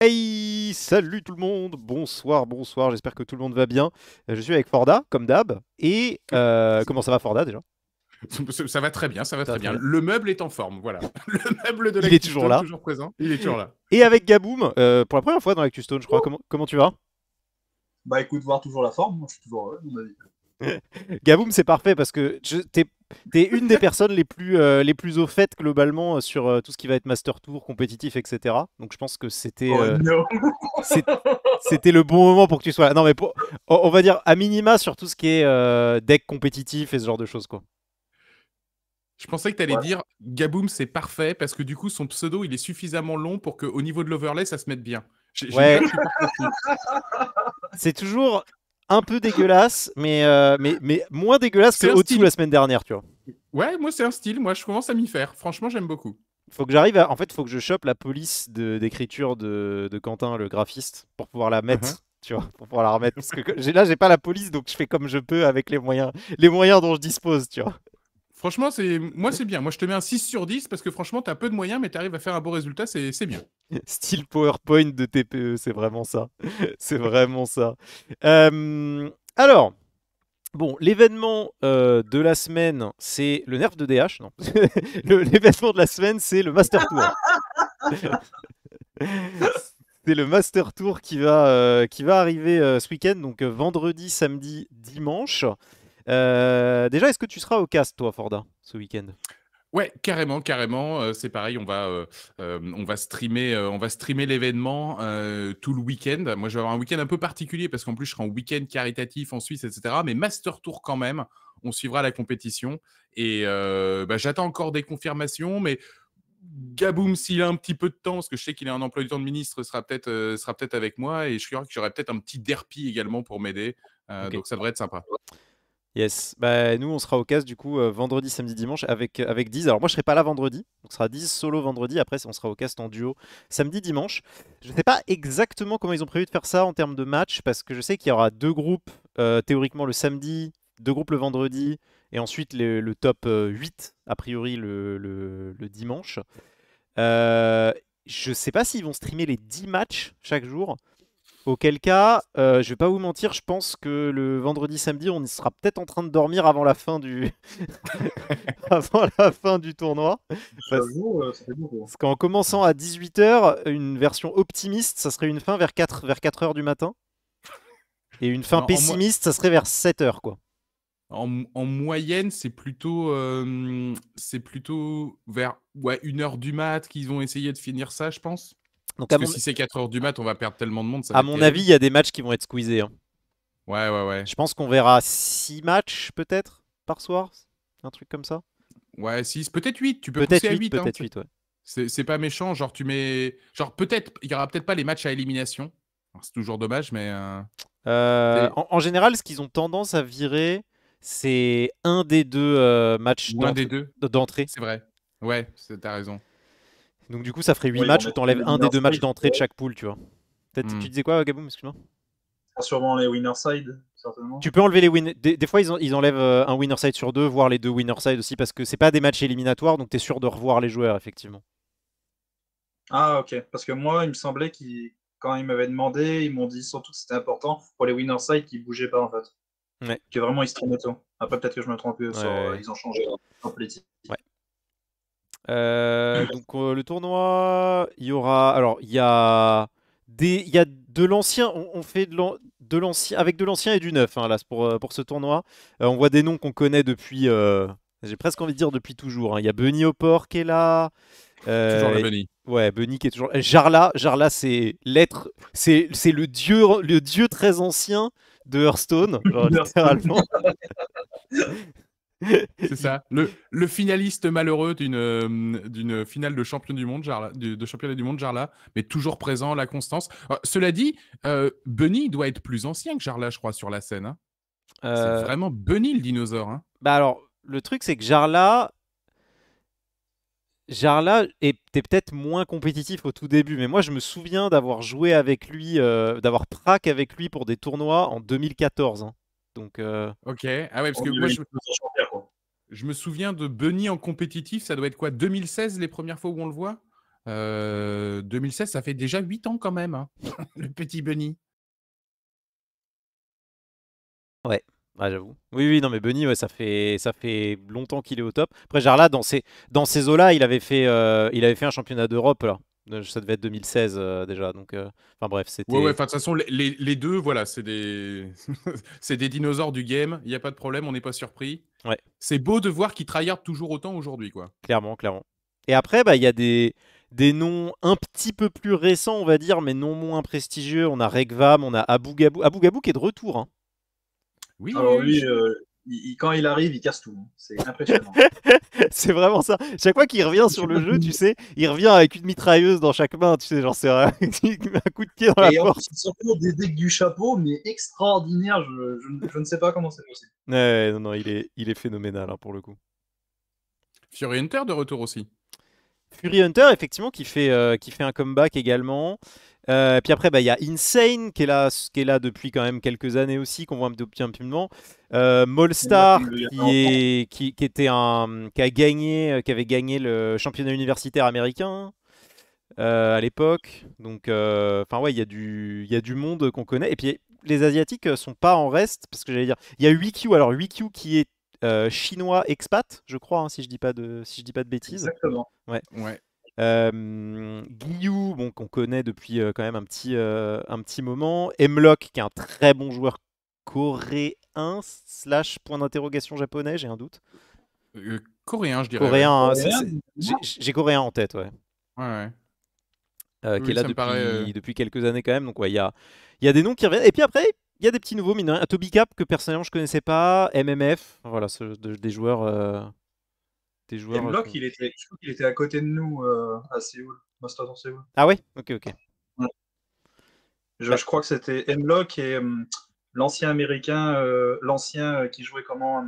Hey, salut tout le monde, bonsoir, bonsoir, j'espère que tout le monde va bien. Je suis avec Forda, comme d'hab, et euh, comment ça va Forda déjà? Ça va très bien, ça va Ça très bien. Le meuble est en forme, voilà. Le meuble de la Il est toujours là. toujours présent. Il est toujours là. Et avec Gaboum, euh, pour la première fois dans la Stone, je crois, comment, comment tu vas? Bah écoute, voir toujours la forme, moi je suis toujours heureux, mon avis. Gaboum, c'est parfait parce que je- t'es es une des personnes les plus, euh, les plus au fait globalement euh, sur euh, tout ce qui va être Master Tour, compétitif, etc. Donc je pense que c'était Oh euh, non c'est- c'était le bon moment pour que tu sois là. Non mais pour- on on va dire à minima sur tout ce qui est euh, deck compétitif et ce genre de choses quoi. Je pensais que tu allais Ouais. dire Gaboum, c'est parfait parce que du coup, son pseudo, il est suffisamment long pour qu'au niveau de l'overlay, ça se mette bien. Ouais. tu. C'est toujours un peu dégueulasse, mais, euh, mais, mais moins dégueulasse que au-dessous la semaine dernière, tu vois. Ouais, moi, c'est un style. Moi, je commence à m'y faire. Franchement, j'aime beaucoup. Faut que j'arrive à... En fait, faut que je chope la police d'écriture de, de Quentin, le graphiste, pour pouvoir la mettre, Mhm. tu vois, pour pouvoir la remettre. Parce que là, j'ai pas la police, donc je fais comme je peux avec les moyens, les moyens dont je dispose, tu vois. Franchement, c'est moi, c'est bien. Moi, je te mets un 6 sur 10 parce que franchement, tu as peu de moyens, mais tu arrives à faire un beau résultat. C'est bien. Style PowerPoint de TPE, c'est vraiment ça. c'est vraiment ça. Euh, alors, bon, l'événement euh, de la semaine, c'est le nerf de DH. Non. Le- l'événement de la semaine, c'est le Master Tour. c'est le Master Tour qui va, euh, qui va arriver ce week-end, donc vendredi, samedi, dimanche. Euh, déjà, est-ce que tu seras au cast, toi, Forda, ce week-end? Ouais, carrément, carrément. euh, c'est pareil, on va, euh, euh, on va streamer, on va streamer l'événement tout le week-end. Moi, je vais avoir un week-end un peu particulier parce qu'en plus, je serai en week-end caritatif en Suisse, etc. Mais Master Tour quand même. On suivra la compétition et bah, j'attends encore des confirmations, mais Gaboum, s'il a un petit peu de temps, parce que je sais qu'il est un emploi du temps de ministre, sera peut-être, sera peut-être avec moi et je crois que j'aurai peut-être un petit derpy également pour m'aider. Donc, ça devrait être sympa. Yes, bah, nous on sera au casse du coup euh, vendredi, samedi, dimanche avec, avec Diz. Alors moi je serai pas là vendredi, donc ce sera Diz solo vendredi, après on sera au cast en duo samedi, dimanche. Je sais pas exactement comment ils ont prévu de faire ça en termes de match, parce que je sais qu'il y aura deux groupes euh, théoriquement le samedi, deux groupes le vendredi, et ensuite le, top euh, 8 a priori le, le- le dimanche. Euh, je sais pas s'ils vont streamer les 10 matchs chaque jour. Auquel cas, euh, je vais pas vous mentir, je pense que le vendredi, samedi, on y sera peut-être en train de dormir avant la fin du, avant la fin du tournoi. Parce, euh, beaucoup. parce qu'en commençant à 18h, une version optimiste, ça serait une fin vers 4, vers 4 heures du matin. Et une fin mo- pessimiste, ça serait vers 7 heures, quoi. En, en moyenne, c'est plutôt, euh, c'est plutôt vers ouais, une heure du mat qu'ils vont essayer de finir ça, je pense. Donc, à Parce mon, que si c'est 4 heures du mat, on va perdre tellement de monde. Ça à mon avis, il y a des matchs qui vont être squeezés. hein. Ouais, ouais, ouais. Je pense qu'on verra 6 matchs, peut-être, par soir. Un truc comme ça. Ouais, 6, peut-être 8. Tu peux Peut-être pousser à 8, 8. hein. peut-être 8, ouais. C'est pas méchant. Genre, tu mets. Genre, peut-être. Il y aura peut-être pas les matchs à élimination. C'est toujours dommage, mais. euh, Euh, en, en général, ce qu'ils ont tendance à virer, c'est un des deux euh, matchs d'entrée-. C'est vrai. Ouais, t'as raison. Donc du coup, ça ferait 8 Ouais, ils matchs où t'enlèves un des deux matchs d'entrée de chaque poule, tu vois. Peut-être- Hmm. Tu disais quoi, Gaboum Excuse-moi? Ah, Sûrement les winner side, certainement. Tu peux enlever les win. Des, des fois, ils, en- ils enlèvent euh, un winner side sur deux, voire les deux winner side aussi, parce que c'est pas des matchs éliminatoires, donc t'es sûr de revoir les joueurs, effectivement. Ah ok, parce que moi il me semblait qu'ils quand ils m'avaient demandé, ils m'ont dit surtout que c'était important pour les winner side qu'ils bougeaient pas en fait. Ouais. Que vraiment ils streamaient tout. Après peut-être que je me trompe sur euh, ouais. ils ont changé en politique. Ouais. Euh, donc euh, le tournoi, il y aura. Alors, il y a des, il y a de l'ancien. On, on fait de l'an- de l'ancien avec de l'ancien et du neuf hein, là pour euh, pour ce tournoi. Euh, on voit des noms qu'on connaît depuis. J'ai presque envie de dire depuis toujours. hein. Il y a Benny Opor qui est là. Toujours le bunny. Ouais, Benny qui est toujours. Jarla, Jarla, c'est l'être, c'est c'est le dieu, le dieu très ancien de Hearthstone, genre, littéralement. C'est ça. Le, le finaliste malheureux d'une euh, d'une finale de champion du monde, Jarla, de, de championnat du monde, Jarla, mais toujours présent, la constance. Euh, cela dit, euh, Bunny doit être plus ancien que Jarla, je crois, sur la scène. hein. Euh, C'est vraiment Bunny le dinosaure. hein. Bah alors, le truc c'est que Jarla, Jarla était peut-être moins compétitif au tout début, mais moi je me souviens d'avoir joué avec lui, euh, d'avoir prac avec lui pour des tournois en 2014. hein. Donc, euh, Ok. Ah ouais, parce que moi, je, je me souviens de Bunny en compétitif, ça doit être quoi 2016, les premières fois où on le voit? Euh, 2016, ça fait déjà 8 ans quand même, hein, le petit Bunny. Ouais, j'avoue. Oui, oui, non, mais Bunny, ouais, ça fait, ça fait longtemps qu'il est au top. Après, genre là, dans ces, dans ces eaux-là, il avait fait, euh, il avait fait un championnat d'Europe là. Euh, Ça devait être 2016 euh, déjà, donc. euh, Enfin bref, c'était. Ouais, ouais, de toute façon, les, les- deux, voilà, c'est des... c'est des dinosaures du game. Il n'y a pas de problème, on n'est pas surpris. Ouais. C'est beau de voir qu'ils tryhardent toujours autant aujourd'hui, quoi. Clairement, clairement. Et après, bah, il y a des, des noms un petit peu plus récents, on va dire, mais non moins prestigieux. On a Regvam, on a Abu Gabou. Abu Gabou qui est de retour. hein. Oui, Alors oui, lui, oui. euh, il- quand il arrive, il casse tout. hein. C'est impressionnant. c'est vraiment ça. Chaque fois qu'il revient sur le jeu, tu sais, il revient avec une mitrailleuse dans chaque main. Tu sais, genre, c'est un un coup de pied dans la Et porte. il sort toujours des decks du chapeau, mais extraordinaire. Je, je- je ne sais pas comment c'est possible. Ouais, non, non, il est, il est phénoménal hein, pour le coup. Fury Hunter de retour aussi. Fury Hunter, effectivement, qui fait, euh, qui fait un comeback également. Euh, puis après, bah, il y a Insane qui est, là, qui est là depuis quand même quelques années aussi, qu'on voit un petit, moment. Euh, Molstar, qui, est, qui, qui était un, qui a gagné, euh, qui avait gagné le championnat universitaire américain euh, à l'époque. Donc, euh, enfin ouais, il y a du, il y a du monde qu'on connaît. Et puis les asiatiques sont pas en reste, parce que j'allais dire, il y a 8Q. Alors 8Q qui est euh, chinois expat, je crois, hein, si je dis pas de, si je dis pas de bêtises. Exactement. Ouais. Euh, Guillou, bon, qu'on connaît depuis euh, quand même un petit, euh, un petit moment. Hemlock, qui est un très bon joueur coréen, slash point d'interrogation japonais, j'ai un doute. Euh, coréen, je dirais. Coréen, j'ai coréen en tête, ouais. Ouais, ouais. Euh, Oui, qui est là depuis, paraît, depuis quelques années quand même. Donc ouais, il y a, il y a des noms qui reviennent. Et puis après, il y a des petits nouveaux, mine de rien. Toby Cap, que personnellement je connaissais pas, MMF, voilà, ce- de- des joueurs... euh, des joueurs euh, Hemlock, qu'on- il était, je crois qu'il était à côté de nous euh, à Séoul. Mastodon Séoul. Ah ouais? Ok, ok. Je, je crois que c'était Hemlock et hum, l'ancien américain, euh, l'ancien euh, qui jouait comment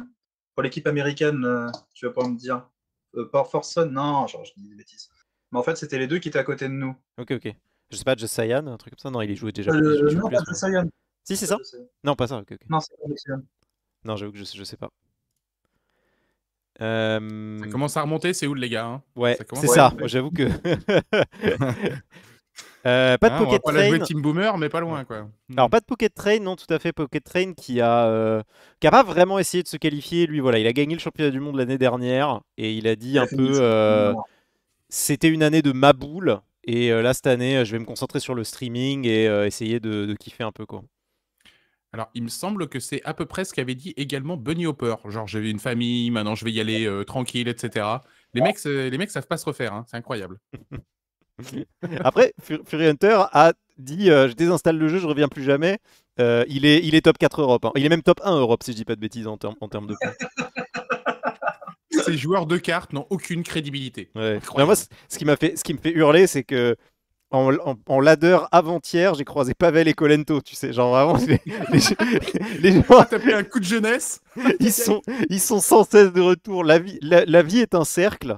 pour l'équipe américaine, euh, tu vas pas me dire. Euh, Port Forson? Non, genre, je dis des bêtises. Mais en fait, c'était les deux qui étaient à côté de nous. Ok, ok. Je sais pas, Just Saiyan, un truc comme ça? Non, il est joué déjà. Euh, non, plus pas. Si, c'est ça? Non, pas ça, ok, ok. Non, c'est pas. Non, j'avoue que je, je sais pas. Euh, Ça commence à remonter, c'est où les gars hein? Ouais, c'est ça. j'avoue que. Euh, pas de Hein, On va Pocket pas la jouer Train. Team Boomer, mais pas loin, quoi. Alors pas de Pocket Train, non, tout à fait. Pocket Train qui a, euh, qui a pas vraiment essayé de se qualifier. Lui, voilà, il a gagné le championnat du monde l'année dernière et il a dit un peu, euh, c'était une année de ma boule et euh, là cette année, euh, je vais me concentrer sur le streaming et euh, essayer de, de kiffer un peu quoi. Alors, il me semble que c'est à peu près ce qu'avait dit également Bunny Hopper. Genre, j'avais une famille, maintenant je vais y aller euh, tranquille, etc. Les mecs, euh, les mecs savent pas se refaire, hein, c'est incroyable. Après, Fu- Fury Hunter a dit, euh, je désinstalle le jeu, je reviens plus jamais. Euh, il est, il est top 4 Europe. hein. Il est même top 1 Europe si je dis pas de bêtises en, termes- en termes de points. Ces joueurs de cartes n'ont aucune crédibilité. Ouais. Moi, ce qui m'a fait, ce qui me fait hurler, c'est que en, en, en ladder avant-hier, j'ai croisé Pavel et Colento. Tu sais, genre vraiment, les, les- les gens, T'as pris un coup de jeunesse ils sont, ils sont sans cesse de retour. La vie, la, la vie est un cercle.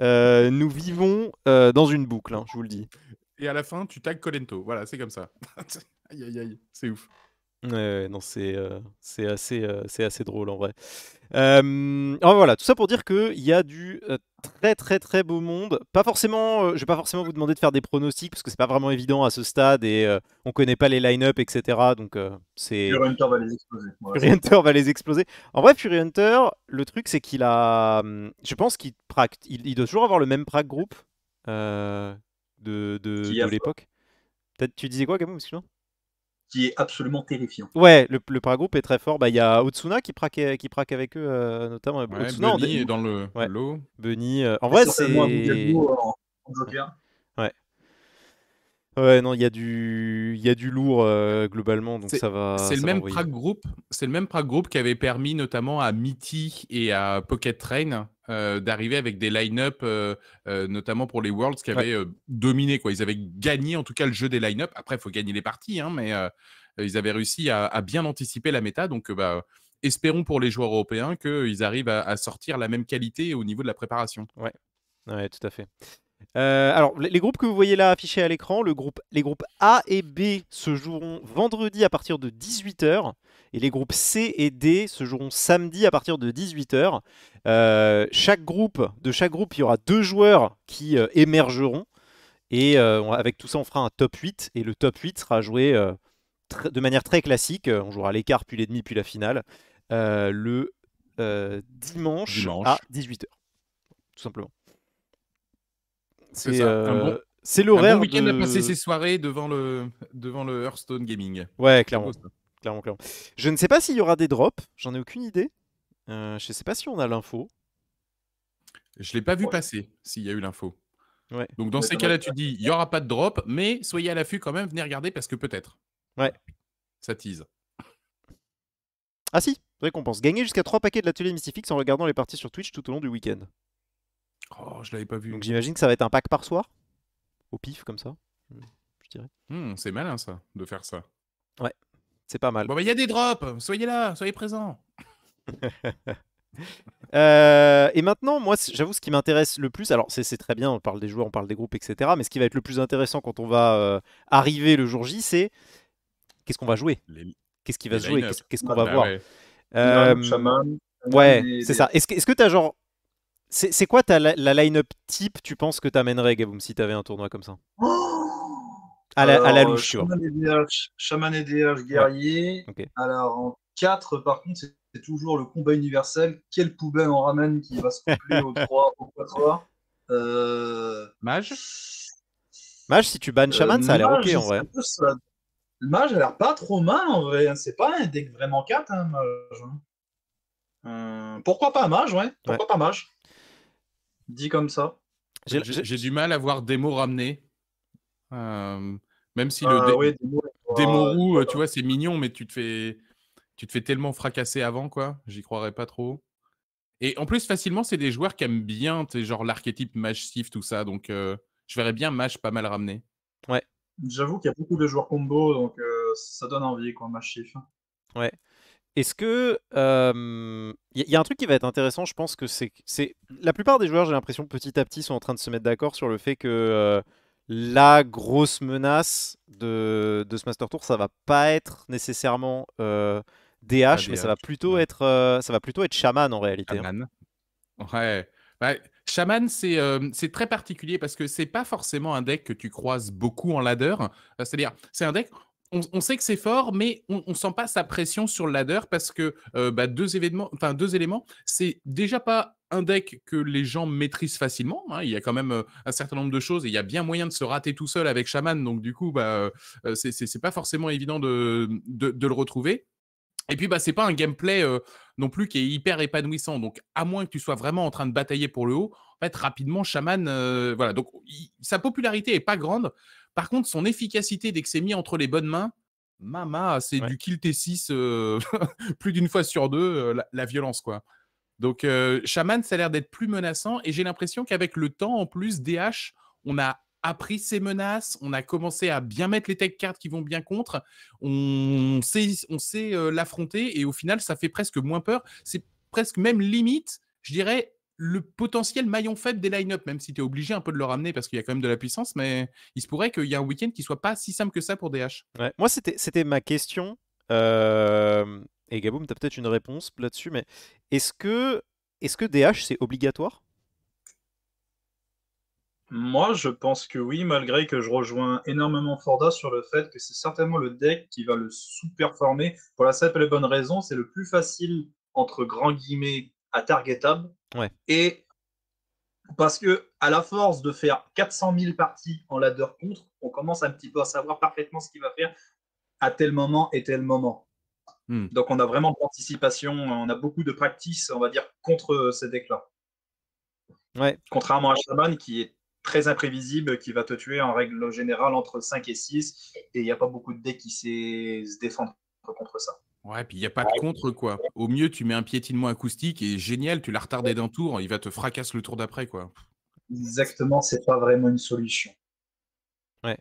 Euh, nous vivons euh, dans une boucle, hein, je vous le dis. et à la fin, tu tags Colento. Voilà, c'est comme ça. aïe, aïe, aïe, c'est ouf. Ouais, non, c'est euh, c'est assez, euh, c'est assez drôle en vrai. Euh, alors voilà, tout ça pour dire qu'il y a du euh, très très très beau monde. Pas forcément, je vais pas forcément vous demander de faire des pronostics parce que c'est pas vraiment évident à ce stade et on connaît pas les line-up, etc. Donc c'est Fury Hunter va les exploser. Voilà. Fury Hunter va les exploser. En vrai, Fury Hunter, le truc c'est qu'il a, je pense qu'il il, il doit toujours avoir le même prac groupe de, de, de l'époque. Peut-être tu disais quoi, Gamou Excuse-moi? Qui est absolument terrifiant. Ouais, le, le prac groupe est très fort. Bah, il y a Otsuna qui praque, qui praque avec eux, euh, notamment. Ouais, Otsuna, Bunny est dans le Ouais. lot. Bunny. euh, En vrai, c'est. Bugaboo en, en Joker. Ouais, non, il y a du, y a du lourd euh, globalement, donc C'est- ça va. C'est le même prague group, c'est le même prague group qui avait permis notamment à Mitty et à Pocket Train euh, d'arriver avec des line-up, euh, notamment pour les Worlds, qui Ouais. avaient dominé. Quoi. Ils avaient gagné en tout cas le jeu des line-up. Après, il faut gagner les parties, hein, mais ils avaient réussi à, à bien anticiper la méta. Donc, bah, espérons pour les joueurs européens qu'ils arrivent à, à sortir la même qualité au niveau de la préparation. Ouais, tout à fait. Euh, alors, les groupes que vous voyez là affichés à l'écran, le groupe, les groupes A et B se joueront vendredi à partir de 18h et les groupes C et D se joueront samedi à partir de 18h. Euh, chaque groupe, de chaque groupe, il y aura deux joueurs qui euh, émergeront. Et avec tout ça, on fera un top 8. Et le top 8 sera joué de manière très classique. On jouera l'écart, puis les demi, puis la finale. le dimanche, à 18h. Tout simplement. C'est c'est l'horaire. Un bon week-end à passer ses soirées devant le, devant le Hearthstone Gaming. Ouais, clairement. clairement, clairement. Je ne sais pas s'il y aura des drops, j'en ai aucune idée. Euh, je ne sais pas si on a l'info. Je ne l'ai pas vu passer, s'il y a eu l'info. Ouais. Donc dans ces cas-là, tu dis, il n'y aura pas de drop, mais soyez à l'affût quand même, venez regarder parce que peut-être. Ouais. Ça tease. Ah si, récompense. Gagner jusqu'à 3 paquets de l'atelier Mystifix en regardant les parties sur Twitch tout au long du week-end. Oh, je l'avais pas vu. Donc j'imagine que ça va être un pack par soir Au pif, comme ça Je dirais. Hmm, c'est malin ça, de faire ça. Ouais, c'est pas mal. Bon, bah il y a des drops, soyez là, soyez présents. Euh, et maintenant, moi, j'avoue, ce qui m'intéresse le plus, alors c'est très bien, on parle des joueurs, on parle des groupes, etc. Mais ce qui va être le plus intéressant quand on va euh, arriver le jour J, c'est qu'est-ce qu'on va jouer? Qu'est-ce qui va se jouer? Qu'est-ce qu'on va bah voir? euh, Ouais, c'est ça. Est-ce que tu as genre. C'est quoi ta, la, line-up type, tu penses, que t'amènerais, Gaboum, si t'avais un tournoi comme ça? À la, à la louche, Shaman EDH, Shaman EDH guerrier. Alors en 4, par contre, c'est c'est toujours le combat universel. Quelle poubelle on ramène qui va se coupler au 3, au 4 euh... Mage? Mage, si tu bannes Shaman, ça a l'air ok en vrai. Le mage a l'air pas trop mal en vrai. C'est pas un deck vraiment 4, hein, mage. Hein. Euh, pourquoi pas mage, ouais. Pourquoi pas mage? Dit comme ça. J'ai du mal à voir démo ramener. Euh, même si le ah démo, roux, tu vois, c'est mignon, mais tu te fais tu te fais tellement fracasser avant, quoi. J'y croirais pas trop. Et en plus, facilement, c'est des joueurs qui aiment bien, genre l'archétype Mage Sif, tout ça. Donc, je verrais bien Mage pas mal ramené. Ouais. J'avoue qu'il y a beaucoup de joueurs combo, donc ça donne envie, quoi, Mage Sif. Ouais. Est-ce que. Il y, a un truc qui va être intéressant, je pense que c'est. La plupart des joueurs, j'ai l'impression, petit à petit, sont en train de se mettre d'accord sur le fait que la grosse menace de, de, ce Master Tour, ça va pas être nécessairement DH, mais ça va plutôt être ça va plutôt être Shaman en réalité. Hein. Shaman. Ouais. Bah, Shaman, euh, c'est très particulier parce que c'est pas forcément un deck que tu croises beaucoup en ladder. Euh, c'est-à-dire, c'est un deck, on, sait que c'est fort, mais on, on, sent pas sa pression sur le ladder parce que bah, deux, événements, enfin, deux éléments, c'est déjà pas un deck que les gens maîtrisent facilement. Hein. Il y a quand même un certain nombre de choses et il y a bien moyen de se rater tout seul avec Shaman. Donc, du coup, bah, c'est pas forcément évident de, le retrouver. Et puis, bah, c'est pas un gameplay non plus qui est hyper épanouissant. Donc, à moins que tu sois vraiment en train de batailler pour le haut, en rapidement, Shaman, voilà. Donc, sa popularité est pas grande. Par contre, son efficacité dès que c'est mis entre les bonnes mains, mama, c'est du kill T6 plus d'une fois sur deux, la, violence, quoi. Donc, Shaman, ça a l'air d'être plus menaçant. Et j'ai l'impression qu'avec le temps, en plus, DH, on a appris ses menaces, on a commencé à bien mettre les tech cards qui vont bien contre, on sait, on sait l'affronter et au final, ça fait presque moins peur. C'est presque même limite, je dirais, le potentiel maillon faible des line-up, même si tu es obligé un peu de le ramener parce qu'il y a quand même de la puissance, mais il se pourrait qu'il y ait un week-end qui soit pas si simple que ça pour DH. Moi, c'était ma question. Et Gaboum, tu as peut-être une réponse là-dessus, mais est-ce que, est que DH, c'est obligatoire? Moi, je pense que oui, malgré que je rejoins énormément Forda sur le fait que c'est certainement le deck qui va le sous-performer. Pour la simple et bonne raison, c'est le plus facile, entre grands guillemets, à targetable. Ouais. Et parce que, à la force de faire 400 000 parties en ladder contre, on commence un petit peu à savoir parfaitement ce qu'il va faire à tel moment et tel moment. Hmm. Donc, on a vraiment de l'anticipation, on a beaucoup de practice, on va dire, contre ces decks-là. Ouais. Contrairement à Shaman qui est très imprévisible qui va te tuer en règle générale entre 5 et 6. Et il n'y a pas beaucoup de decks qui sait se défendre contre ça. Ouais, puis il n'y a pas de contre, quoi. Au mieux, tu mets un piétinement acoustique et génial, tu l'as retardé d'un tour, il va te fracasser le tour d'après, quoi. Exactement, c'est pas vraiment une solution. Ouais.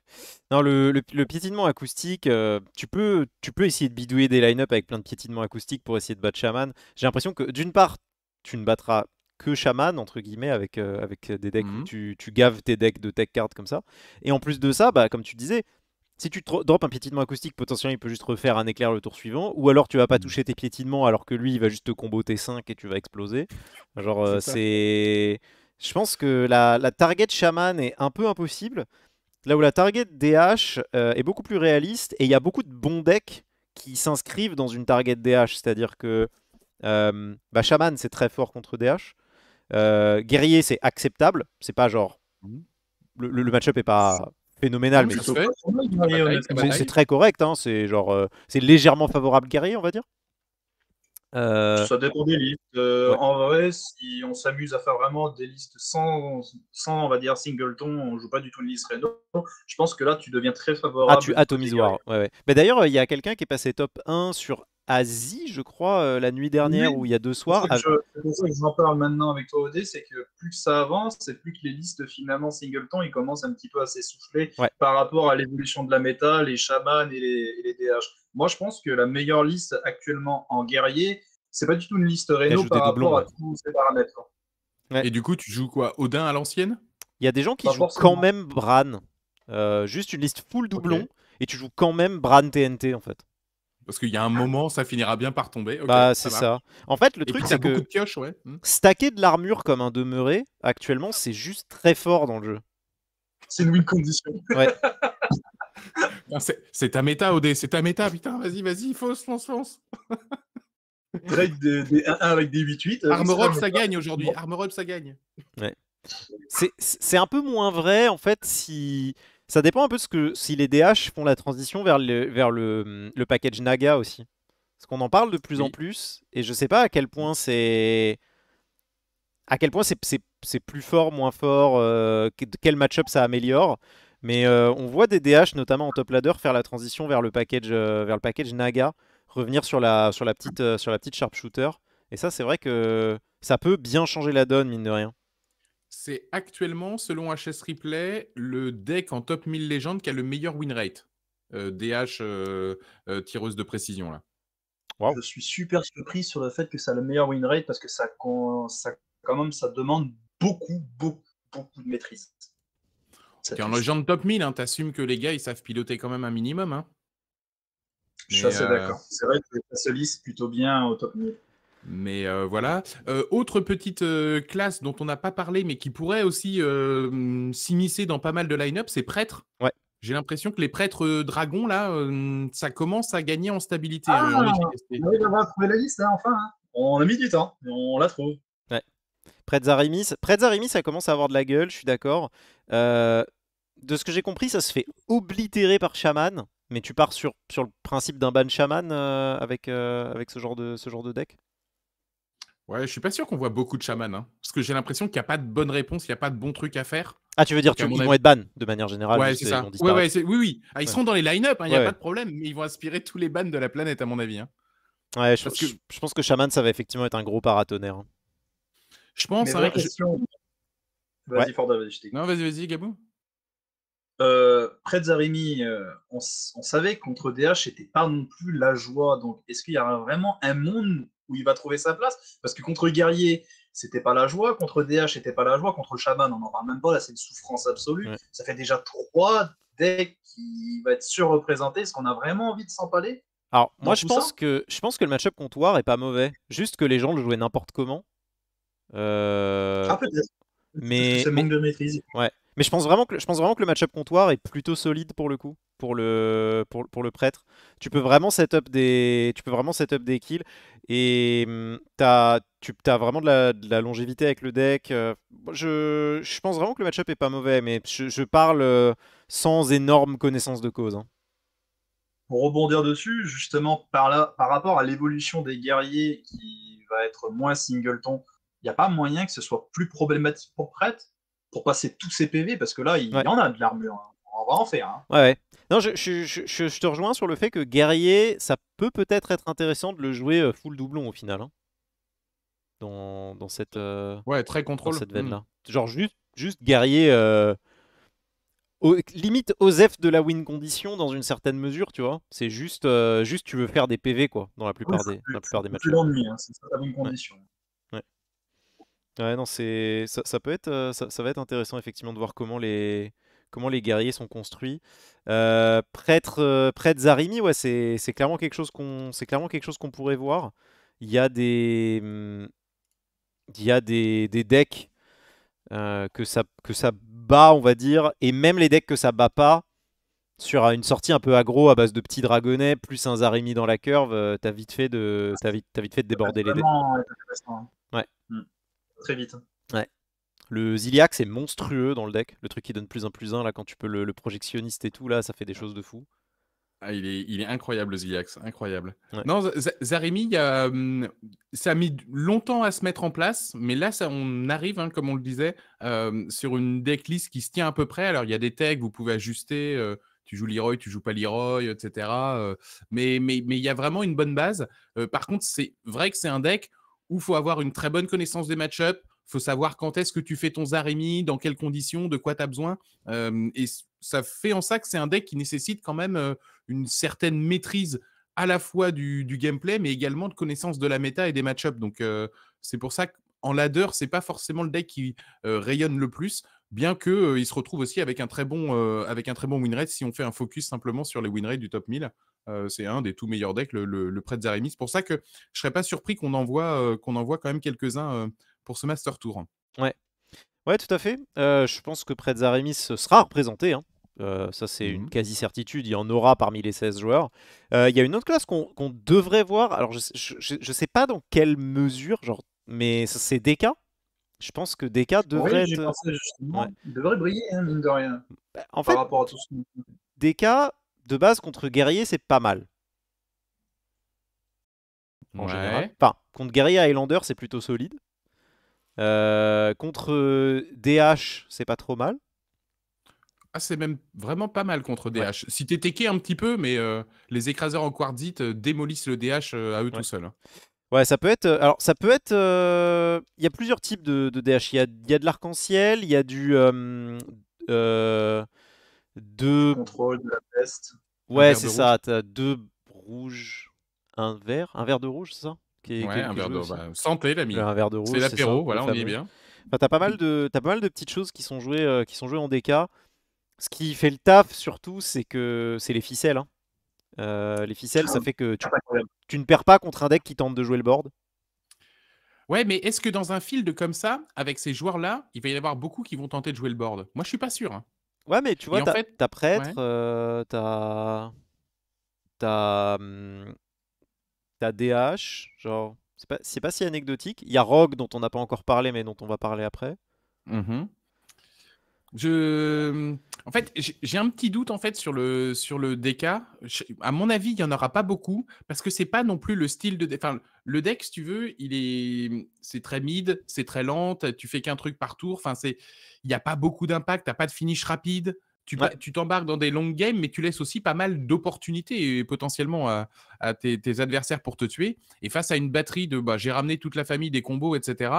Non, le, le, piétinement acoustique, euh, tu, peux, tu peux essayer de bidouiller des line-up avec plein de piétinements acoustiques pour essayer de battre Shaman. J'ai l'impression que d'une part, tu ne battras que chaman, entre guillemets, avec, euh, avec des decks où mmh tu, tu, gaves tes decks de tech cards comme ça. Et en plus de ça, bah, comme tu disais, si tu drops un piétinement acoustique, potentiellement il peut juste refaire un éclair le tour suivant, ou alors tu vas pas mmh. toucher tes piétinements alors que lui il va juste te combo tes 5 et tu vas exploser. Genre, euh, c'est. Je pense que la, la target shaman est un peu impossible. Là où la target DH euh, est beaucoup plus réaliste et il y a beaucoup de bons decks qui s'inscrivent dans une target DH. C'est-à-dire que euh, bah, Shaman, c'est très fort contre DH. Euh, guerrier, c'est acceptable. C'est pas genre. Le, le- le match-up est pas phénoménal, mais c'est très correct. hein, C'est genre, euh, c'est légèrement favorable guerrier, on va dire. Euh, Ça dépend des listes. Euh, Ouais. En vrai, si on s'amuse à faire vraiment des listes sans, sans on va dire, singleton, on joue pas du tout une liste Reno, je pense que là, tu deviens très favorable. Ah, tu atomises War. Ouais, ouais. Mais d'ailleurs, il y a quelqu'un qui est passé top 1 sur Asie, je crois, euh, la nuit dernière Oui. ou il y a deux C'est pour soirs. ça que je- c'est pour ça que j'en parle maintenant avec toi, OD, c'est que plus que ça avance, c'est plus que les listes finalement singleton, ils commencent un petit peu à s'essouffler Ouais. par rapport à l'évolution de la méta, les chamans et les, et les DH. Moi, je pense que la meilleure liste actuellement en guerrier, c'est pas du tout une liste Reno par doublons, rapport à ouais. tous ces paramètres. Ouais. Et du coup, tu joues quoi? Odin à l'ancienne? Il y a des gens qui Pas jouent forcément. quand même Bran. Euh, juste une liste full doublon. Et tu joues quand même Bran TNT en fait. Parce qu'il y a un moment, ça finira bien par tomber. Bah, c'est ça. En fait, le Et truc, c'est que de pioches, ouais. Hmm. stacker de l'armure comme un demeuré, actuellement, c'est juste très fort dans le jeu. C'est une win condition. Ah, c'est- ta méta, OD, c'est ta méta, putain, vas-y, vas-y, fonce, fonce, fonce. Trade des, des 1-1 avec des 8-8. euh, Armor ça gagne aujourd'hui. Armor Up, ça gagne. C'est- C'est un peu moins vrai en fait si. Ça dépend un peu de ce que si les DH font la transition vers le, vers le, le package Naga aussi. Parce qu'on en parle de plus en plus et je sais pas à quel point c'est. À quel point c'est- plus fort, moins fort, euh, que- quel match-up ça améliore. Mais euh, on voit des DH, notamment en top ladder, faire la transition vers le package, euh, vers le package Naga, revenir sur la, sur la, petite, sur la petite sharpshooter. Et ça, c'est vrai que ça peut bien changer la donne, mine de rien. C'est actuellement, selon HS Replay, le deck en top 1000 légendes qui a le meilleur win rate. Euh, DH euh, euh, tireuse de précision, là. Je suis super surpris sur le fait que ça a le meilleur win rate parce que ça, con- ça quand même, ça demande beaucoup, beaucoup, beaucoup de maîtrise. En légende top 1000, hein, t'assumes que les gars, ils savent piloter quand même un minimum. Hein. Je suis Mais, assez euh, d'accord. C'est vrai que ça se liste plutôt bien au top 1000. Mais euh, voilà. Euh, autre petite euh, classe dont on n'a pas parlé, mais qui pourrait aussi euh, hum, s'immiscer dans pas mal de line-up, c'est prêtres. Ouais. J'ai l'impression que les prêtres dragons, là, euh, ça commence à gagner en stabilité. Ah euh, en. On à trouver la liste, hein, enfin. hein. On a mis du temps, mais on la trouve. Pretzarimis, Pretzarimis, ça commence à avoir de la gueule, je suis d'accord. Euh, de ce que j'ai compris, ça se fait oblitérer par Shaman, mais tu pars sur, sur le principe d'un ban Shaman euh, avec, euh, avec ce, genre de, ce genre de deck? Ouais, je suis pas sûr qu'on voit beaucoup de chamans. hein, parce que j'ai l'impression qu'il n'y a pas de bonne réponse, il n'y a pas de bon truc à faire. Ah, tu veux dire Donc, à tu, mon ils avis- vont être ban de manière générale ouais, c'est ça. vont Ouais, ouais, oui, oui. Ah, ils Ouais. seront dans les line-up, il n'y a pas de problème, mais ils vont aspirer tous les bans de la planète, à mon avis. hein. Ouais, je, que- je- je pense que Shaman, ça va effectivement être un gros paratonnerre. hein. Je pense. Hein, je-. Vas-y, Ouais. Forda, vas-y. Non, vas-y, vas-y, Gabou. Euh, Pretzarimi, euh, on, s- on savait que contre DH, c'était pas non plus la joie. Donc, est-ce qu'il y a vraiment un monde où il va trouver sa place Parce que contre Guerrier, c'était pas la joie. Contre DH, c'était pas la joie. Contre Shaman, on n'en parle même pas. Là, c'est une souffrance absolue. Ouais. Ça fait déjà trois decks qui va être surreprésenté. Est-ce qu'on a vraiment envie de s'empaler Alors, Dans moi, je pense, que, je pense que le match-up comptoir est pas mauvais. Juste que les gens le jouaient n'importe comment. Euh, Ah, peut-être. mais- manque de maîtrise. Mais je pense vraiment que le match-up comptoir est plutôt solide pour le coup, pour le prêtre. Tu peux vraiment setup des des kills et hum, t'as tu as vraiment de la, longévité avec le deck. euh, Je, je pense vraiment que le match-up est pas mauvais, mais je, parle euh, sans énorme connaissance de cause. hein. Pour rebondir dessus, justement, par, par rapport à l'évolution des guerriers qui va être moins singleton, il n'y a pas moyen que ce soit plus problématique pour Prêtre? Pour passer tous ses PV parce que là, il Ouais. y en a de l'armure. hein. On va en faire. hein. Ouais, ouais. Non, je, je- je- je- je te rejoins sur le fait que guerrier, ça peut peut-être être intéressant de le jouer euh, full doublon au final. hein. Dans, dans cette. euh, Ouais, très dans contrôle. cette veine-là. Genre juste, juste guerrier, euh, au- limite Osef de la win condition dans une certaine mesure, tu vois. C'est juste, euh, juste tu veux faire des PV quoi, dans la plupart des, la plupart des C'est matchs. l'ennui, hein, c'est ça la bonne condition. Ouais, non, c'est, ça, peut être, euh, ça, va être intéressant effectivement de voir comment les, comment les guerriers sont construits. Euh, prêtre, euh, prêtre Zarimi, ouais, c'est, c'est clairement quelque chose qu'on, c'est clairement quelque chose qu'on pourrait voir. Il y a des, hum, il y a des, des decks que ça, que ça bat, on va dire, et même les decks que ça bat pas, sur une sortie un peu aggro à base de petits dragonnets, plus un Zaremi dans la curve, t'as vite, fait de, as vite, vite fait de déborder les decks. Ouais. Très vite. Ouais. Le Ziliax est monstrueux dans le deck, le truc qui donne plus un plus un là quand tu peux le, le projectionniste et tout là, ça fait des choses de fou. Ah, il, est, il est incroyable, Ziliax, incroyable. Non, Zaremi, hum, ça a mis longtemps à se mettre en place, mais là, ça, on arrive, hein, comme on le disait, euh, sur une decklist qui se tient à peu près. Alors, il y a des tags, vous pouvez ajuster. Euh, tu joues Leroy, tu joues pas Leroy, etc. Euh, mais mais mais il y a vraiment une bonne base. Euh, par contre, c'est vrai que c'est un deck où il faut avoir une très bonne connaissance des match-ups. Il faut savoir quand est-ce que tu fais ton Zaremi, dans quelles conditions, de quoi tu as besoin. et ça fait en ça que c'est un deck qui nécessite quand même une certaine maîtrise à la fois du, gameplay, mais également de connaissance de la méta et des match-ups. Donc c'est pour ça qu'en ladder, c'est pas forcément le deck qui rayonne le plus, bien qu'il il se retrouve aussi avec un très bon, avec un très bon win rate si on fait un focus simplement sur les win rates du top 1000. c'est un des tout meilleurs decks, le, le, le prêt de Zaremi. C'est pour ça que je serais pas surpris qu'on envoie, qu'on envoie quand même quelques-uns pour ce Master Tour. Ouais. Ouais, tout à fait. je pense que près de Zaremis sera représenté. Hein. ça, c'est une mmh quasi-certitude. Il y en aura parmi les 16 joueurs. Il y a une autre classe qu'on devrait voir. Alors, je ne sais pas dans quelle mesure, genre, mais c'est DK. Je pense que DK devrait oui, être. devrait briller, hein, mine de rien. Bah, en par rapport à tout ce DK, de base, contre guerrier, c'est pas mal. En général. Enfin, contre guerrier Highlander, c'est plutôt solide. Euh, contre DH, c'est pas trop mal. Ah, c'est même vraiment pas mal contre DH. Si t'es teché un petit peu, mais euh, les écraseurs en quartzite euh, démolissent le DH à eux tout seuls. Ouais, ça peut être. Alors, ça peut être. Il y a plusieurs types de, DH. Il y a, y a, de l'arc-en-ciel, il y a du. deux. Contrôle de la peste. Ouais, c'est ça. T'as deux rouges, un vert. Un vert de rouge, c'est ça ouais, un verre de bah, santé, l'ami. Un verre de rouge. C'est l'apéro, voilà, on y est bien. Enfin, t'as pas mal de as pas mal de petites choses qui sont jouées euh, qui sont jouées en DK. Ce qui fait le taf surtout, c'est que c'est les ficelles. Hein. Euh, les ficelles, ça fait que tu, tu, ne perds pas contre un deck qui tente de jouer le board. Ouais, mais est-ce que dans un field comme ça, avec ces joueurs-là, il va y en avoir beaucoup qui vont tenter de jouer le board? Moi, je suis pas sûr. Hein. Ouais, mais tu vois, t'as fait... prêtre, euh, t'as t'as hum, DH, genre, c'est pas, pas si anecdotique. Il y a Rogue dont on n'a pas encore parlé, mais dont on va parler après. Mmh je, en fait, j'ai un petit doute en fait sur le sur le DK. À mon avis, il y en aura pas beaucoup parce que c'est pas non plus le style de. Enfin, le deck, si tu veux, il est, c'est très mid, c'est très lent. Tu fais qu'un truc par tour. Enfin, c'est, il n'y a pas beaucoup d'impact. T'as pas de finish rapide tu t'embarques dans des long games, mais tu laisses aussi pas mal d'opportunités potentiellement à, tes, adversaires pour te tuer. Et face à une batterie de bah, j'ai ramené toute la famille, des combos, etc.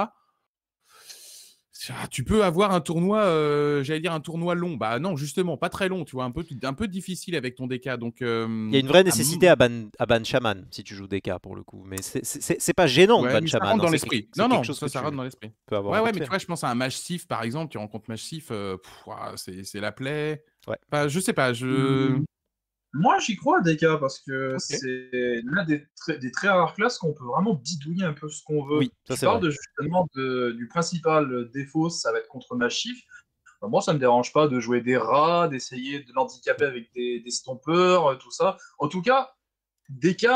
Ah, tu peux avoir un tournoi, euh, j'allais dire un tournoi long. Bah non, justement, pas très long, tu vois, un peu, un peu difficile avec ton DK. Donc, il y a une vraie nécessité à ban, à ban Shaman si tu joues DK pour le coup. Mais c'est pas gênant ban Shaman. Ça dans l'esprit. Non, non, ça, ça rentre dans l'esprit. Ouais, ouais, mais tu vois, je pense à un match Sif par exemple. Tu rencontres match Sif, euh, c'est la play. Ouais. Enfin, je sais pas, je. Mmh. Moi, j'y crois à DK parce que c'est l'un des, des, très rares classes qu'on peut vraiment bidouiller un peu ce qu'on veut. Oui, ça, parles de, justement du principal défaut, ça va être contre Machif. Bah, moi, ça ne me dérange pas de jouer des rats, d'essayer de l'handicaper avec des, des stompers, euh, tout ça. En tout cas, DK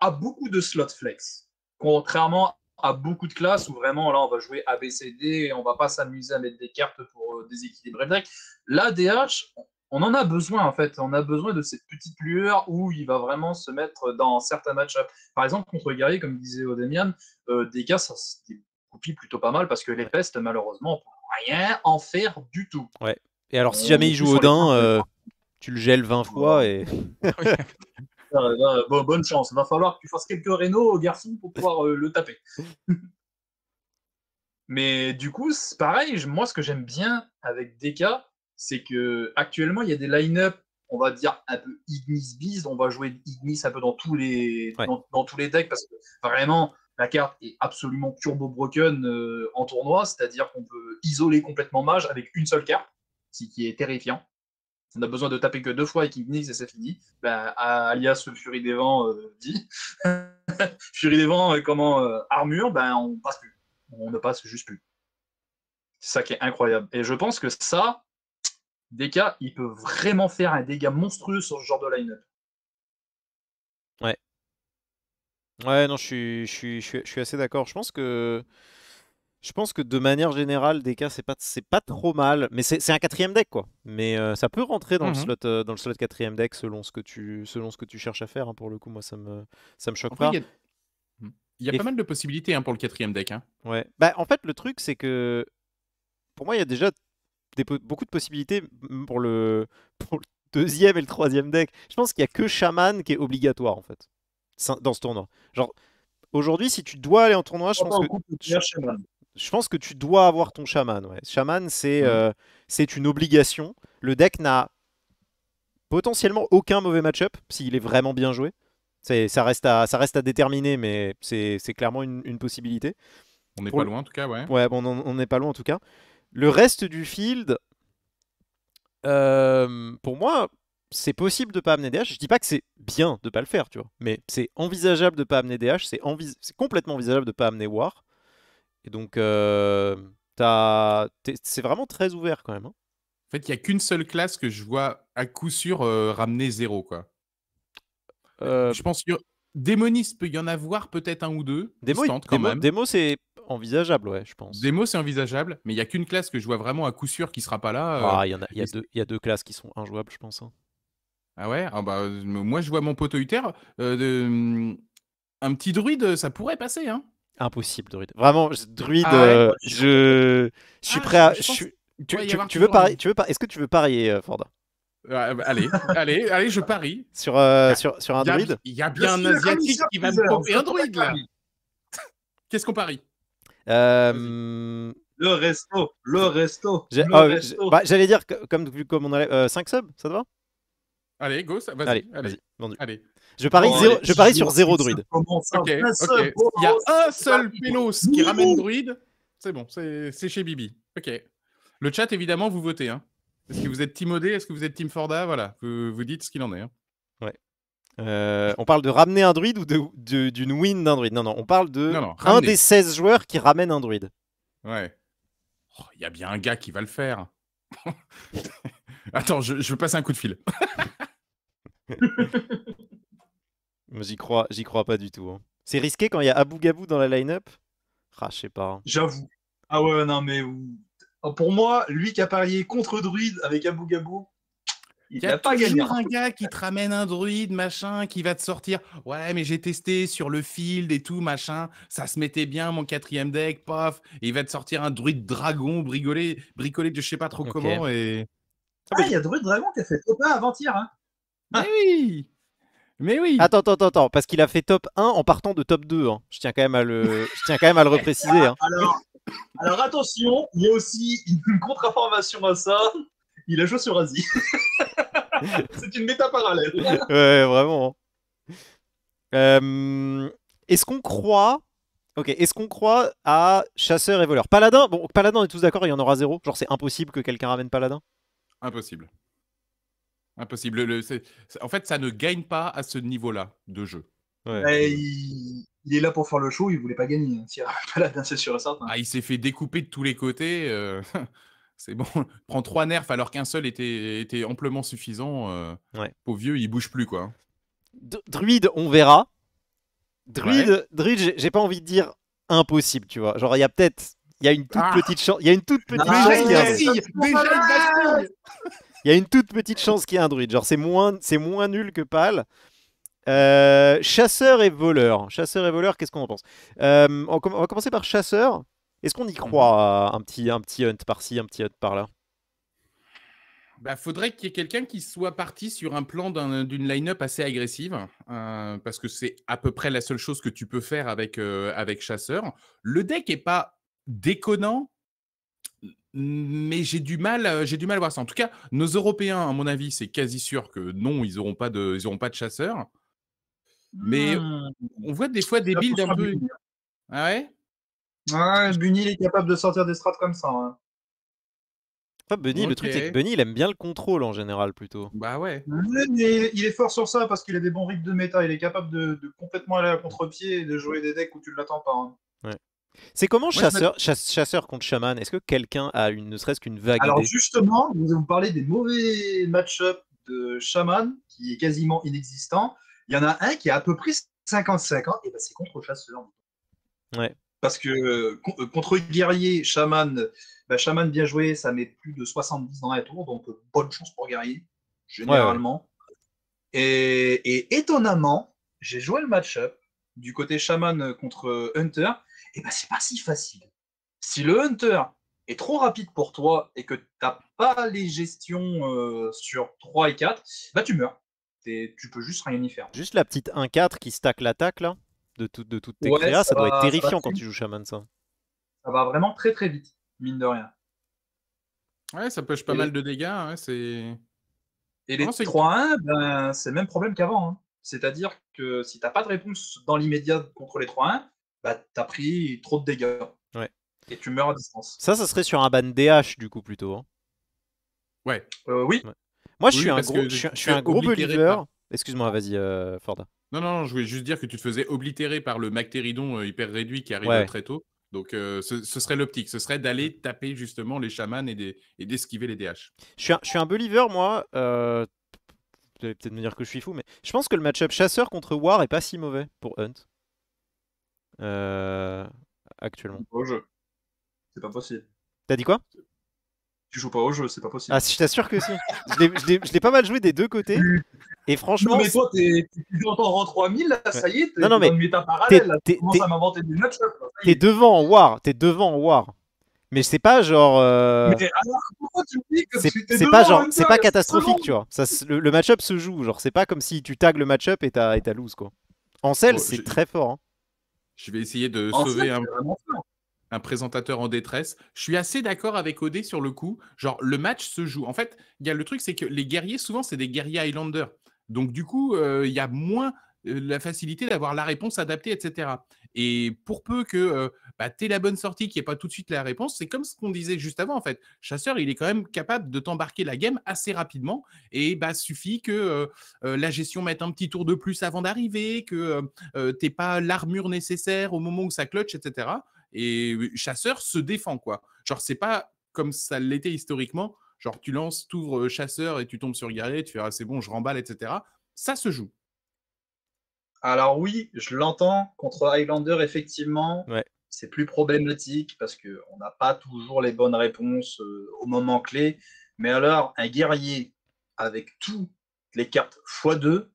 a beaucoup de slot flex, contrairement à beaucoup de classes où vraiment là on va jouer ABCD et on va pas s'amuser à mettre des cartes pour euh, déséquilibrer le deck. Là, DH, on en a besoin en fait. On a besoin de cette petite lueur où il va vraiment se mettre dans certains matchs. Par exemple, contre Guerrier, comme disait Odemian, euh, des cas, ça se copie plutôt pas mal parce que les pestes, malheureusement, on peut rien en faire du tout. Ouais. Et alors, si jamais il joue Odin, euh, tu le gèles 20 fois et. bonne chance. Il va falloir que tu fasses quelques rénaux au garçon pour pouvoir euh, le taper. Mais du coup, c'est pareil. Moi, ce que j'aime bien avec DK, c'est que actuellement il y a des line-up, on va dire un peu Ignis Beast. On va jouer Ignis un peu dans tous les, dans, tous les decks parce que vraiment la carte est absolument turbo broken euh, en tournoi, c'est-à-dire qu'on peut isoler complètement Mage avec une seule carte, ce qui est terrifiant. On a besoin de taper que deux fois avec Ignis et c'est fini. Ben, alias Fury des Vents euh, dit. Fury des Vents, euh, comment armure, ben on passe plus. On ne passe juste plus. C'est ça qui est incroyable. Et je pense que ça, DK, il peut vraiment faire un dégât monstrueux sur ce genre de line-up. Ouais. Ouais, non, je suis, je suis, je suis, je suis assez d'accord. Je pense que. Je pense que de manière générale, DK, c'est pas, c'est pas trop mal. Mais c'est c'est un quatrième deck, quoi. Mais euh, ça peut rentrer dans, le Mhm. slot, euh, dans le slot quatrième deck selon ce que tu, selon ce que tu cherches à faire. hein. Pour le coup, moi, ça me, ça me choque pas. il y a, il y a Et pas mal de possibilités hein, pour le quatrième deck. hein. Ouais. Bah, en fait, le truc, c'est que pour moi, il y a déjà des po- beaucoup de possibilités m- pour le, pour le deuxième et le troisième deck. Je pense qu'il y a que Shaman qui est obligatoire, en fait, dans ce tournoi. Genre, aujourd'hui, si tu dois aller en tournoi, je pense que, je pense que tu dois avoir ton Shaman. Ouais. Shaman, c'est Mhm. euh, c'est une obligation. Le deck n'a potentiellement aucun mauvais match-up s'il est vraiment bien joué. C'est- Ça reste, à, ça reste à déterminer, mais c'est c'est clairement une- une possibilité. On n'est pas le- loin en tout cas, ouais. Ouais, bon, on on n'est pas loin en tout cas. Le reste du field, euh, pour moi, c'est possible de pas amener DH. Je dis pas que c'est bien de pas le faire, tu vois, mais c'est envisageable de pas amener DH. C'est envis- complètement envisageable de pas amener War. Et donc, euh, c'est vraiment très ouvert quand même. hein. En fait, il y a qu'une seule classe que je vois à coup sûr euh, ramener zéro, quoi. Euh, Je pense que démoniste peut y en avoir peut-être un ou deux. démo, quand démo- même. démo, c'est envisageable, ouais, je pense. Démo, c'est envisageable, mais il y a qu'une classe que je vois vraiment à coup sûr qui sera pas là. euh, Ah, il y en a, il y a deux, il y a deux classes qui sont injouables, je pense. hein. Ah ouais? Ah bah, euh, moi, je vois mon poteau Uther. euh, de- hum, Un petit druide, ça pourrait passer. Hein. Impossible, druide. Vraiment, druide, Ah ouais je, je suis Ah, prêt à. je- pense Tu, veux parier, tu veux est-ce que tu veux parier, euh, Ah, bah, allez, allez, allez, je parie. sur, euh, sur, sur un druide? Il y a bien un asiatique qui va me popper un druide là. Qu'est-ce qu'on parie? Euh, Le resto, le resto, resto. bah, J'allais dire, comme, vu comme on a 5 subs, ça te va? Allez, go, ça, vas-y. Allez, allez, vas-y, vendu. allez. Je parie, Oh, zéro, allez, je parie sur je- zéro si druide. ça bon, Il y a un c'est seul. Pélos qui ramène druide. C'est bon, c'est c'est chez Bibi. Ok. Le chat, évidemment, vous votez. Hein. Est-ce que vous êtes Team OD Est-ce que vous êtes Team Forda? Voilà, vous, vous dites ce qu'il en est. hein. Euh, on parle de ramener un druide ou d'une win d'un druide? Non, non, on parle de Non, non, un des 16 joueurs qui ramène un druide. Ouais. Oh, Il y a bien un gars qui va le faire. Attends, je, je veux passer un coup de fil. Moi, J'y crois, j'y crois pas du tout. hein. C'est risqué quand il y a Abu Gabou dans la line-up? Ah, je sais pas. hein. J'avoue. Ah ouais, non, mais oh, pour moi, lui qui a parié contre Druide avec Abu Gabou, il y a pas gagné. toujours un gars qui te ramène un druide, machin, qui va te sortir. Ouais, mais j'ai testé sur le field et tout, machin. Ça se mettait bien, mon quatrième deck, paf. Et il va te sortir un druide dragon bricolé, bricolé de je sais pas trop comment. Et... Ah, il y a Druide Dragon qui a fait top 1 avant-hier. Hein. Mais oui Mais oui Attends, attends, attends, attends, parce qu'il a fait top 1 en partant de top 2. hein. Je tiens quand même à le, je tiens quand même à le repréciser. hein. Alors, alors attention, il y a aussi une contre-information à ça. Il a joué sur Asie. C'est une méta parallèle. Ouais, vraiment. Euh, est-ce qu'on croit. Ok, est-ce qu'on croit à chasseur et voleur? Paladin, bon, Paladin, on est tous d'accord, il y en aura zéro. Genre, c'est impossible que quelqu'un ramène Paladin? Impossible. Impossible. Le- c'est- c'est- en fait, ça ne gagne pas à ce niveau-là de jeu. Et il... il est là pour faire le show, il voulait pas gagner. hein. Paladin, c'est sûr et certain. Ah, il s'est fait découper de tous les côtés. euh, c'est bon. Prend trois nerfs alors qu'un seul était, était amplement suffisant. euh, Ouais. Au vieux, il bouge plus, quoi. D- Druide, on verra. Druide, druide j'ai- pas envie de dire impossible, tu vois. Genre, il y a peut-être. Il y a une toute Ah. petite chance. Il y a une toute petite Ah, chance il qu'il y a une toute petite chance qu'il y ait un druide. Genre, c'est moins, c'est moins nul que pâle. Euh, chasseur et voleur. Chasseur et voleur, qu'est-ce qu'on en pense? Euh, on, on va commencer par chasseur. Est-ce qu'on y croit à un petit, un petit hunt par-ci, un petit hunt par-là? Bah, faudrait qu'il y ait quelqu'un qui soit parti sur un plan d'un- d'une line-up assez agressive, euh, parce que c'est à peu près la seule chose que tu peux faire avec, euh, avec Chasseur. Le deck est pas déconnant, mais j'ai du mal, euh, j'ai du mal à voir ça. En tout cas, nos Européens, à mon avis, c'est quasi sûr que non, ils n'auront pas de, ils auront pas de Chasseur. Mais Hmm. on voit des fois des builds un peu. Ah ouais? Ouais, Bunny, il est capable de sortir des strats comme ça. hein. Enfin, Bunny, le truc, c'est que. Bunny, il aime bien le contrôle en général plutôt. Bah ouais. Ouais, mais il est fort sur ça parce qu'il a des bons rigs de méta. Il est capable de, de complètement aller à contre-pied et de jouer des decks où tu ne l'attends pas. hein. C'est comment Moi, chasseur, chasse- chasseur contre chaman? Est-ce que quelqu'un a une, ne serait-ce qu'une vague Alors idée? justement, vous vous parlez des mauvais match-up de Shaman, qui est quasiment inexistant. Il y en a un qui est à peu près 50-50, et ben c'est contre Chasseur. Ouais. Parce que euh, euh, contre Guerrier, Shaman, bah, Shaman bien joué, ça met plus de 70 dans la tour, donc euh, bonne chance pour Guerrier, généralement. Et, et étonnamment, j'ai joué le match-up du côté Shaman contre Hunter, et ben c'est pas si facile. Si le Hunter est trop rapide pour toi et que tu n'as pas les gestions euh, sur 3 et 4, bah tu meurs. Tu peux juste rien y faire. Juste la petite 1-4 qui stack l'attaque là de, tout- de toutes tes Ouais, créas, ça, ça doit va- être va terrifiant quand tu joues chaman ça. Ça va vraiment très très vite, mine de rien. Ouais, ça pêche pas Et mal de dégâts. hein, c'est. Et les Non, c'est- 3-1, ben, c'est le même problème qu'avant. hein. C'est-à-dire que si tu n'as pas de réponse dans l'immédiat contre les 3-1, bah, tu as pris trop de dégâts. Ouais. Et tu meurs à distance. Ça, ça serait sur un ban DH du coup plutôt. hein. Ouais. Euh, oui, Moi, je Oui, suis un gros, je suis, je suis un gros believer. Excuse-moi, vas-y, euh, Forda. Non, non, non, je voulais juste dire que tu te faisais oblitérer par le Mactéridon euh, hyper réduit qui arrive Ouais. très tôt. Donc, euh, ce, ce serait l'optique. Ce serait d'aller taper justement les chamans et des- et d'esquiver les DH. Je suis un, je suis un believer, moi. Euh... Vous allez peut-être me dire que je suis fou, mais je pense que le match-up chasseur contre War est pas si mauvais pour Hunt. Euh, Actuellement. au jeu. C'est pas possible. T'as dit quoi? Tu joues pas au jeu, c'est pas possible. Ah, si, je t'assure que si. Je l'ai- je l'ai je l'ai pas mal joué des deux côtés. Et franchement, non, mais toi, t'es- joues en rang 3000, là, ça y est, t'es Non, non, dans mais une méta parallèle, tu commences t'es- à m'inventer des t'es devant en War. T'es devant en War. Mais c'est pas genre. euh, Mais alors, pourquoi tu me dis que C'est pas genre, c'est pas catastrophique, tu vois. Ça, le, le match-up se joue, genre c'est pas comme si tu tags le match-up et t'as lose quoi. Ansel, Bon, c'est très fort. hein. Je vais essayer de En sauver un. Un présentateur en détresse. Je suis assez d'accord avec Odé sur le coup. Genre, le match se joue. En fait, il y a le truc, c'est que les guerriers, souvent, c'est des guerriers Highlander. Donc, du coup, euh, il y a moins euh, la facilité d'avoir la réponse adaptée, etc. Et pour peu que euh, bah, tu aies la bonne sortie, qu'il n'y ait pas tout de suite la réponse, c'est comme ce qu'on disait juste avant, en fait. Chasseur, il est quand même capable de t'embarquer la game assez rapidement. Et bah, suffit que euh, la gestion mette un petit tour de plus avant d'arriver, que tu pas l'armure nécessaire au moment où ça clutch, etc. Et chasseur se défend, quoi. Genre, c'est pas comme ça l'était historiquement. Genre, tu lances, t'ouvres chasseur et tu tombes sur guerrier, tu fais ah, c'est bon, je remballe, etc. Ça se joue. Alors oui, je l'entends, contre Highlander, effectivement, Ouais. c'est plus problématique parce qu'on n'a pas toujours les bonnes réponses euh, au moment clé. Mais alors, un guerrier avec toutes les cartes x2,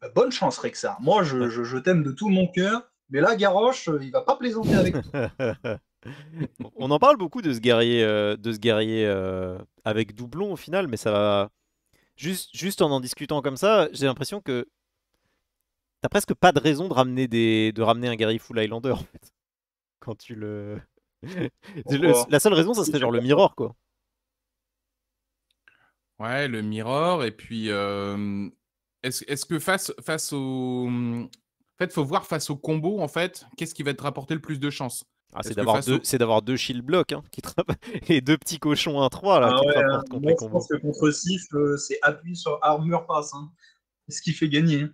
bah, bonne chance, Rexar. Moi, je, je- je t'aime de tout mon cœur, mais là, Garrosh, euh, il va pas plaisanter avec toi. On en parle beaucoup de ce guerrier, euh, de ce guerrier euh, avec doublon au final, mais ça va. Juste, juste en en discutant comme ça, j'ai l'impression que t'as presque pas de raison de ramener des, de ramener un guerrier full Highlander en fait. Quand tu le. La seule raison, ça serait genre le mirror quoi. Ouais, le mirror. Et puis, euh, est-ce est-ce que face, face au. Faut voir face au combo, en fait, qu'est-ce qui va te rapporter le plus de chance. Ah, c'est d'avoir deux, au- c'est d'avoir deux shield blocks hein, qui te et deux petits cochons 1-3 là Ah qui ouais, hein. contre Moi, je pense que contre Sif, euh, c'est appui sur armure pass. Hein. C'est ce qui fait gagner.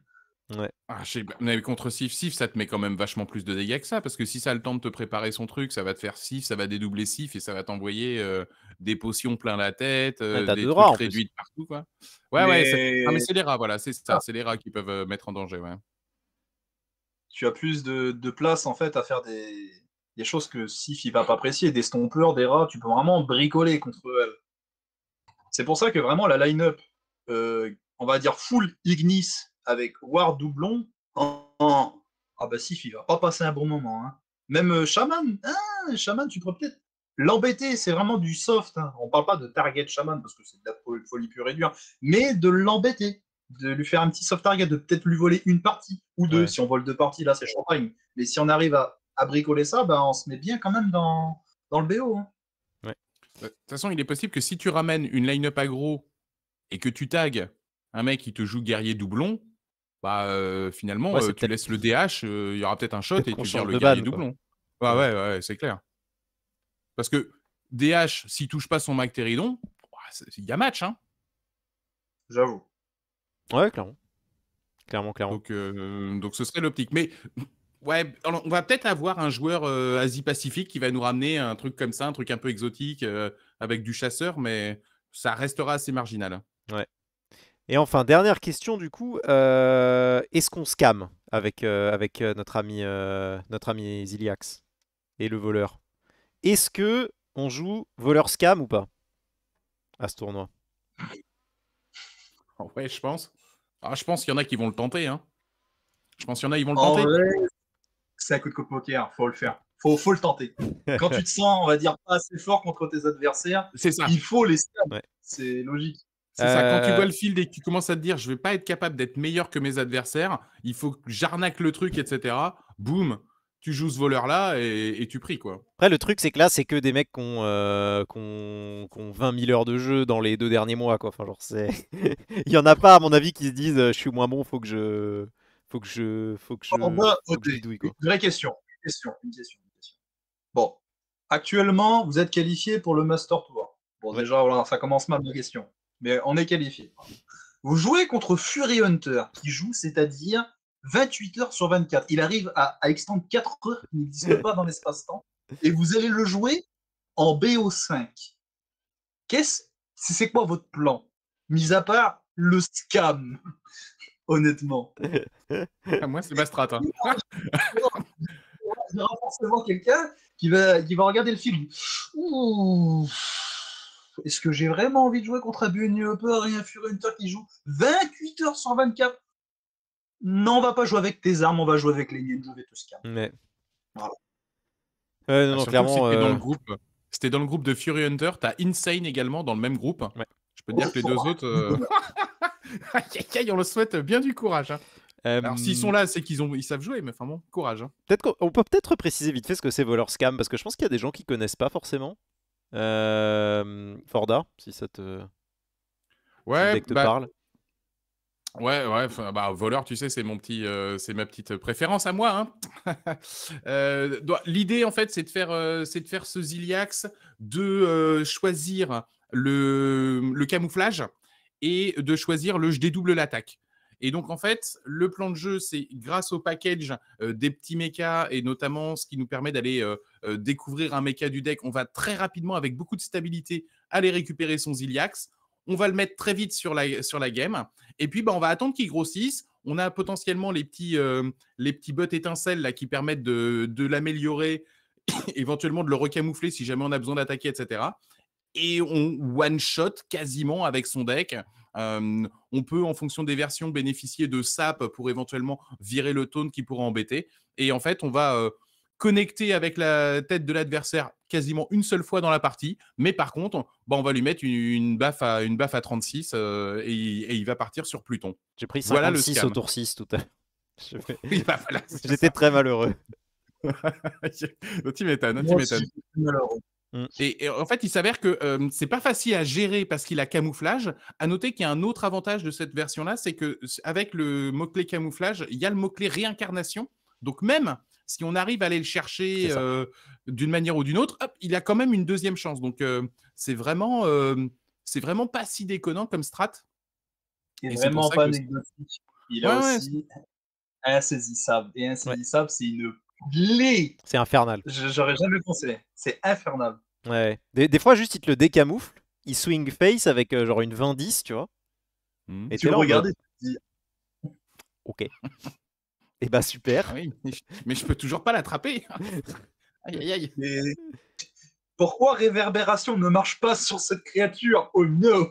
Ah, je sais pas, mais contre Sif, Sif, ça te met quand même vachement plus de dégâts que ça, parce que si ça a le temps de te préparer son truc, ça va te faire Sif, ça va dédoubler Sif et ça va t'envoyer euh, des potions plein la tête, euh, t'as des trucs rats, réduits de partout, quoi. Ouais, ouais, c'est- Mais- ah, mais c'est les rats, voilà, c'est ça, Ah. c'est les rats qui peuvent euh, mettre en danger, ouais. Tu as plus de, place en fait à faire des, choses que Sif il va pas apprécier, des stompeurs, des rats, tu peux vraiment bricoler contre elle. C'est pour ça que vraiment la line-up, euh, on va dire full Ignis avec War doublon, en- ah bah Sif il va pas passer un bon moment. hein. Même euh, Shaman, ah, Shaman tu pourrais peut-être l'embêter, c'est vraiment du soft. hein. On parle pas de target Shaman parce que c'est de la fo- folie pure et dure, mais de l'embêter de lui faire un petit soft target, de peut-être lui voler une partie ou deux. Ouais. Si on vole deux parties, là, c'est champagne. Mais si on arrive à, à bricoler ça, ben, on se met bien quand même dans, dans le BO. hein. De toute façon, il est possible que si tu ramènes une line-up aggro et que tu tags un mec qui te joue guerrier doublon, bah euh, finalement, Ouais, euh, tu laisses le DH, euh, il y aura peut-être un shot et tu gères le guerrier ban, doublon. Ouais, ouais, ouais, c'est clair. Parce que DH, s'il touche pas son Mactéridon, il y a match, hein. J'avoue. Ouais, clairement. Clairement, clairement. Donc, euh, donc ce serait l'optique. Mais Ouais, on va peut-être avoir un joueur euh, Asie-Pacifique qui va nous ramener un truc comme ça, un truc un peu exotique euh, avec du chasseur, mais ça restera assez marginal. Ouais. Et enfin, dernière question du coup, est-ce qu'on scam avec, avec notre ami notre ami Ziliax et le voleur? Est-ce que on joue voleur scam ou pas à ce tournoi? Ouais, je pense. Ah, je pense qu'il y en a qui vont le tenter. Hein. Je pense qu'il y en a, qui vont le tenter. c'est un coup de poker, faut le faire. Faut, faut le tenter. Quand tu te sens, on va dire, pas assez fort contre tes adversaires, ça. il faut les scam. C'est logique. C'est ça, quand tu euh. vois le field et que tu commences à te dire je vais pas être capable d'être meilleur que mes adversaires, il faut que j'arnaque le truc, etc. Boum, tu joues ce voleur-là et, tu pries, quoi. Après, le truc, c'est que là, c'est que des mecs qui ont, euh, 20 000 heures de jeu dans les deux derniers mois, quoi. Enfin, genre, c'est... Il y en a pas, à mon avis, qui se disent je suis moins bon, faut que je... Faut que je... Faut que je... Une vraie question. Une question, une question, Bon, actuellement, vous êtes qualifié pour le Master Tour. Bon, déjà, voilà, ça commence mal la question. Mais on est qualifié. Vous jouez contre Fury Hunter, qui joue, c'est-à-dire 28 heures sur 24. Il arrive à, extendre 4 heures qui n'existent pas dans l'espace-temps. Et vous allez le jouer en BO5. Qu'est-ce c'est quoi votre plan? Mis à part le scam, honnêtement. Ah, moi, c'est ma strat. Hein. Il y aura forcément quelqu'un qui va, qui va regarder le film. Est-ce que j'ai vraiment envie de jouer contre un Bunny Hopper et un Fury Hunter qui joue 28 heures sur 24 non, on va pas jouer avec tes armes, on va jouer avec les miennes, je vais te scam. Mais... Voilà. non, non, clairement. C'était dans, le euh, groupe, dans le groupe de Fury Hunter. T'as Insane également dans le même groupe. Je peux te dire que les deux autres. Euh... on le souhaite bien du courage. Hein. Alors s'ils sont là, c'est qu'ils ont, ils savent jouer, mais enfin bon, courage. Hein. Peut-être on peut peut-être préciser vite fait ce que c'est voleur scam, parce que je pense qu'il y a des gens qui connaissent pas forcément. Euh... Forda, si ça te, ouais, te bah, parle. Ouais, ouais, bah, voleur, tu sais, c'est mon petit, euh, c'est ma petite préférence à moi. Hein. euh, L'idée, en fait, c'est de faire, euh, c'est de faire ce Ziliax, de choisir le, le, camouflage et de choisir le je dédouble l'attaque. Et donc, en fait, le plan de jeu, c'est grâce au package des petits mechas et notamment ce qui nous permet d'aller découvrir un mecha du deck, on va très rapidement, avec beaucoup de stabilité, aller récupérer son Ziliax on va le mettre très vite sur la, sur la game. Et puis, bah, on va attendre qu'il grossisse. On a potentiellement les petits, euh, les petits bottes étincelles là, qui permettent de, l'améliorer, éventuellement de le recamoufler si jamais on a besoin d'attaquer, etc. Et on one-shot quasiment avec son deck. Euh, on peut, en fonction des versions, bénéficier de sap pour éventuellement virer le taunt qui pourrait embêter. Et en fait, on va euh, connecté avec la tête de l'adversaire quasiment une seule fois dans la partie. Mais par contre, bah, on va lui mettre une, baffe, à, une baffe à 36 euh, et, il va partir sur Pluton. J'ai pris 56 voilà au tour 6 tout à l'heure. Bah, J'étais très malheureux. tu m'étonnes, tu m'étonnes. Mm. Et, en fait, il s'avère que euh, c'est pas facile à gérer parce qu'il a camouflage. À noter qu'il y a un autre avantage de cette version-là, c'est que avec le mot-clé camouflage, il y a le mot-clé réincarnation. Donc même si on arrive à aller le chercher euh, d'une manière ou d'une autre, il a quand même une deuxième chance. Donc euh, c'est vraiment, euh, c'est vraiment pas si déconnant comme strat. Et, vraiment pas anecdotique. Il est aussi insaisissable. Et insaisissable, c'est une clé. C'est infernal. J'aurais jamais pensé. C'est infernal. Ouais. Des, fois, juste, il te le décamoufle. Il swing face avec genre une 20-10, tu vois. Mmh. Et tu le regardes dis... Ok. Eh bah super. Ah oui, mais je peux toujours pas l'attraper. aïe aïe aïe. Pourquoi réverbération ne marche pas sur cette créature Oh no?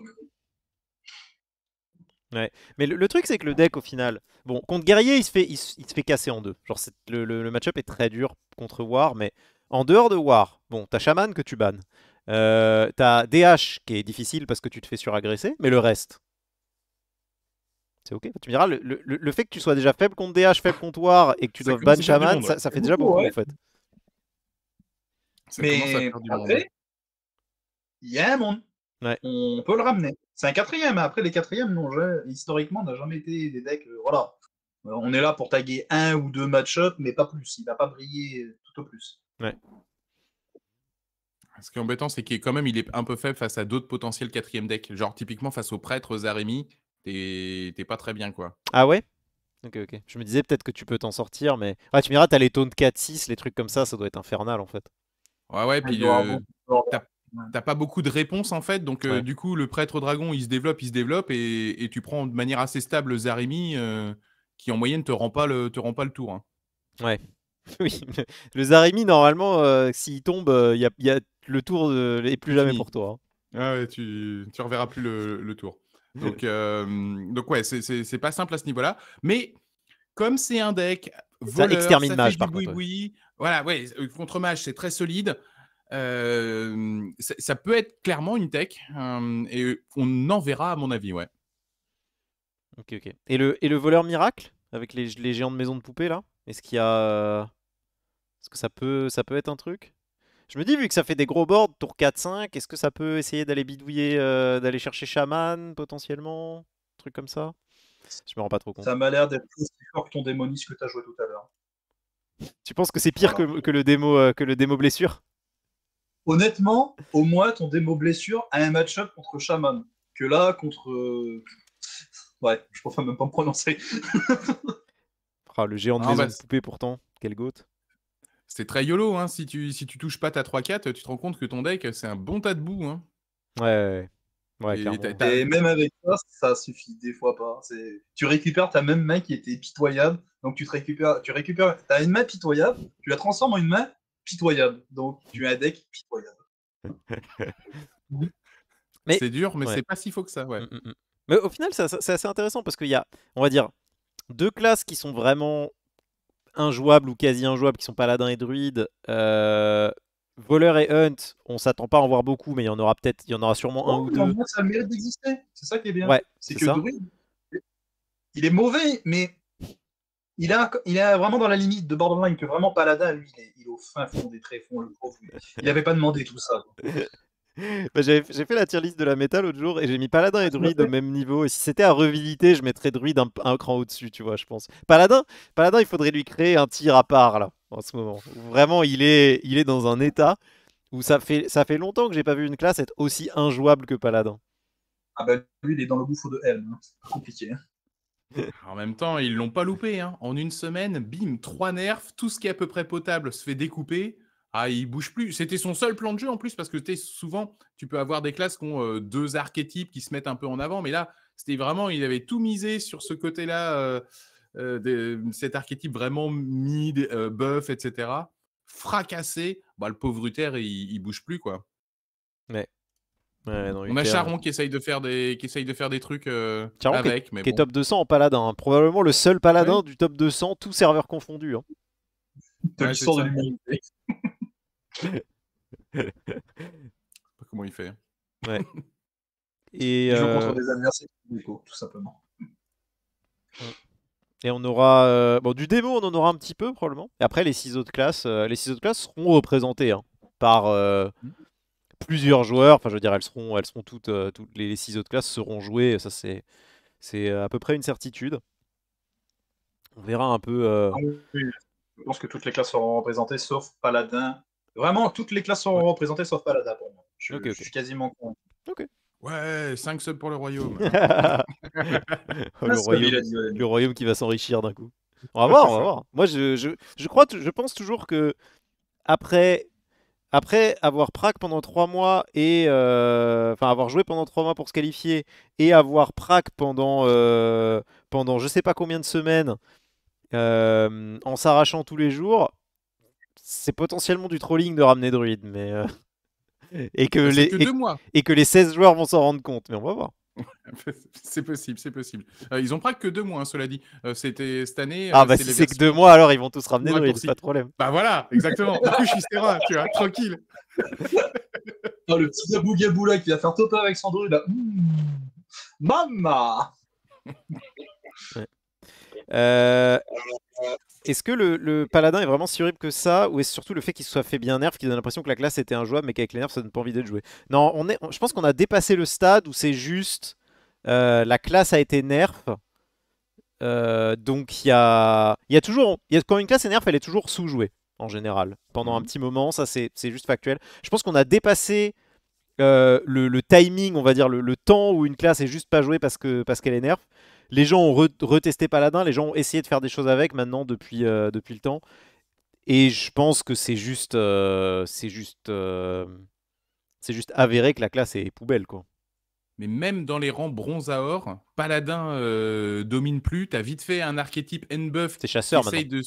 Ouais. Mais le, truc c'est que le deck au final, bon contre guerrier il se fait, il, se fait casser en deux. Genre le, le, match-up est très dur contre War, mais en dehors de War, bon t'as Shaman que tu bannes, euh, t'as DH qui est difficile parce que tu te fais suragresser, mais le reste, c'est ok. Tu me diras, le, fait que tu sois déjà faible contre DH, faible contre War et que tu dois ban Shaman, ça, fait déjà beaucoup en fait. Mais après, il y a un monde. On peut le ramener. C'est un quatrième. Après, les quatrièmes, historiquement, n'a jamais été des decks. Euh, voilà. Euh, on est là pour taguer un ou deux match-up, mais pas plus. Il va pas briller tout au plus. Ouais. Ce qui est embêtant, c'est qu'il quand même il est un peu faible face à d'autres potentiels quatrième decks. Genre typiquement face aux prêtres Zaremi, t'es pas très bien, quoi. Ah ouais? Ok, ok. Je me disais peut-être que tu peux t'en sortir, mais. Ah, tu me diras, t'as les taunts 4-6, les trucs comme ça, ça doit être infernal en fait. Ouais, ouais, puis euh, t'as pas beaucoup de réponses en fait, donc euh, Ouais. du coup, le prêtre dragon il se développe, il se développe, et, et tu prends de manière assez stable Zarimi euh, qui en moyenne te rend pas le, te rend pas le tour. hein. Ouais. Oui, le, Zarimi, normalement, euh, s'il tombe, il y a, y a- le tour euh, est plus jamais pour toi. hein. Ah ouais, tu, tu reverras plus le, le tour. Donc, euh, donc ouais, c'est- pas simple à ce niveau-là. Mais comme c'est un deck voleur, extermine ça mage, fait par contre, boui-boui, voilà, ouais, euh, contre mage, c'est très solide. Euh, ça, ça peut être clairement une tech euh, et on en verra à mon avis, ouais. Ok, ok. Et le, et le voleur miracle avec les, les géants de maison de poupée là Est-ce qu'il y a. Est-ce que ça peut, ça peut être un truc? Je me dis, vu que ça fait des gros boards, tour 4-5, est-ce que ça peut essayer d'aller bidouiller, euh, d'aller chercher chaman potentiellement Un truc comme ça? Je me rends pas trop compte. Ça m'a l'air d'être plus fort que ton démonis que tu as joué tout à l'heure. Tu penses que c'est pire que, que le démo, euh, que le démo blessure? Honnêtement, au moins ton démo blessure a un match-up contre Shaman. Que là, contre. euh, Ouais, je préfère même pas me prononcer. Ah, Le géant de maison bah, de poupée pourtant, quel goat. C'est très YOLO, hein. Si tu, si tu touches pas ta 3-4, tu te rends compte que ton deck, c'est un bon tas de boue. Hein. Ouais, ouais, ouais. Et même avec ça, ça suffit des fois pas. C'est- Tu récupères ta même main qui était pitoyable. Donc tu te récupères. Tu récupères. As une main pitoyable, tu la transformes en une main pitoyable. Donc tu as un deck pitoyable. Mais- C'est dur, mais ouais. c'est pas si faux que ça, ouais. Mm, mm, mm. Mais au final, c'est c'est assez intéressant parce qu'il y a, on va dire, deux classes qui sont vraiment injouables ou quasi injouables, qui sont paladin et druide. Euh, voleur et hunt, on s'attend pas à en voir beaucoup, mais il y en aura peut-être, il y en aura sûrement un Oh, ou deux. ça a mérite d'exister. C'est ça qui est bien. Ouais, c'est que ça. Druid, il est mauvais, mais il est, il vraiment dans la limite de borderline que vraiment Paladin, lui, il est, il est au fin fond des tréfonds, le. Il n'avait pas demandé tout ça. Bah, J'ai fait la tier list de la méta l'autre jour et j'ai mis paladin et druide au même niveau. Et si c'était à revisiter, je mettrais druide un, un cran au-dessus, tu vois, je pense. Paladin, paladin, il faudrait lui créer un tir à part là, en ce moment. Vraiment, il est, il est dans un état où ça fait, ça fait longtemps que j'ai pas vu une classe être aussi injouable que paladin. Ah ben, lui, il est dans le gouffre de Helm. hein. C'est pas compliqué. hein. En même temps, ils l'ont pas loupé. Hein. En une semaine, bim, trois nerfs, tout ce qui est à peu près potable se fait découper. Ah, il bouge plus. C'était son seul plan de jeu en plus, parce que t'es souvent, tu peux avoir des classes qui ont euh, deux archétypes qui se mettent un peu en avant, mais là, c'était vraiment, il avait tout misé sur ce côté-là, euh, euh, de- cet archétype vraiment mid, euh, buff, etc. Fracassé, bah, le pauvre Uther, il, il bouge plus, quoi. Ouais, non, On a Charon qui essaye de faire des, qui essaye de faire des trucs euh, Charon qui est- avec, mais qui est top 200 en paladin. hein. Probablement le seul paladin du top 200, tout serveur confondu. hein. De Ouais, l'histoire de l'humanité. Sais pas comment il fait. Et, Il joue euh, contre des adversaires tout simplement. Et on aura euh, bon du démo, on en aura un petit peu probablement. Et après les six autres classes, euh, les six autres classes seront représentées hein, par euh, plusieurs joueurs. Enfin, je veux dire, elles seront, elles seront toutes, toutes les, six autres classes seront jouées. Ça c'est, c'est à peu près une certitude. On verra un peu. Ah oui, Je pense que toutes les classes seront représentées sauf Paladin. Vraiment, toutes les classes seront représentées sauf Paladin pour moi. Je, je suis quasiment convaincu. Ouais, 5 subs pour le royaume. oh, le, royaume, le royaume qui va s'enrichir d'un coup. On va voir, on va voir. Moi, je, je, je crois, je pense toujours que après, après avoir prac pendant trois mois et euh, enfin avoir joué pendant trois mois pour se qualifier et avoir prac pendant euh, pendant je sais pas combien de semaines euh, en s'arrachant tous les jours, c'est potentiellement du trolling de ramener druide, mais euh, et que les que et, deux mois. et que les 16 joueurs vont s'en rendre compte, mais on va voir. c'est possible, c'est possible. Euh, ils ont pas que deux mois, hein, cela dit. Euh, C'était cette année. Ah euh, bah si c'est que deux mois, alors ils vont tous ramener raccourcis. pas de problème. Bah voilà, exactement. Du coup, je suis serein, tu vois, tranquille. Oh, le petit Gabou Gabou là qui va faire top avec son druide là. Mmh. Mama Euh, Est-ce que le, le paladin est vraiment si horrible que ça Ou est-ce surtout le fait qu'il soit fait bien nerf qui donne l'impression que la classe était injouable mais qu'avec les nerfs ça donne pas envie de jouer Non, on est, on- je pense qu'on a dépassé le stade où c'est juste euh, la classe a été nerf. Euh, donc il y a, y a toujours, y a, quand une classe est nerf, elle est toujours sous-jouée en général. Pendant un petit moment, ça c'est juste factuel. Je pense qu'on a dépassé euh, le, le timing, on va dire le, le temps où une classe est juste pas jouée parce que parce qu'elle est nerf. Les gens ont retesté Paladin, les gens ont essayé de faire des choses avec maintenant depuis, depuis le temps. Et je pense que c'est juste, c'est juste, c'est juste avéré que la classe est poubelle, quoi. Mais même dans les rangs bronze à or, Paladin domine plus. T'as vite fait un archétype N-buff qui chasseur essaye de,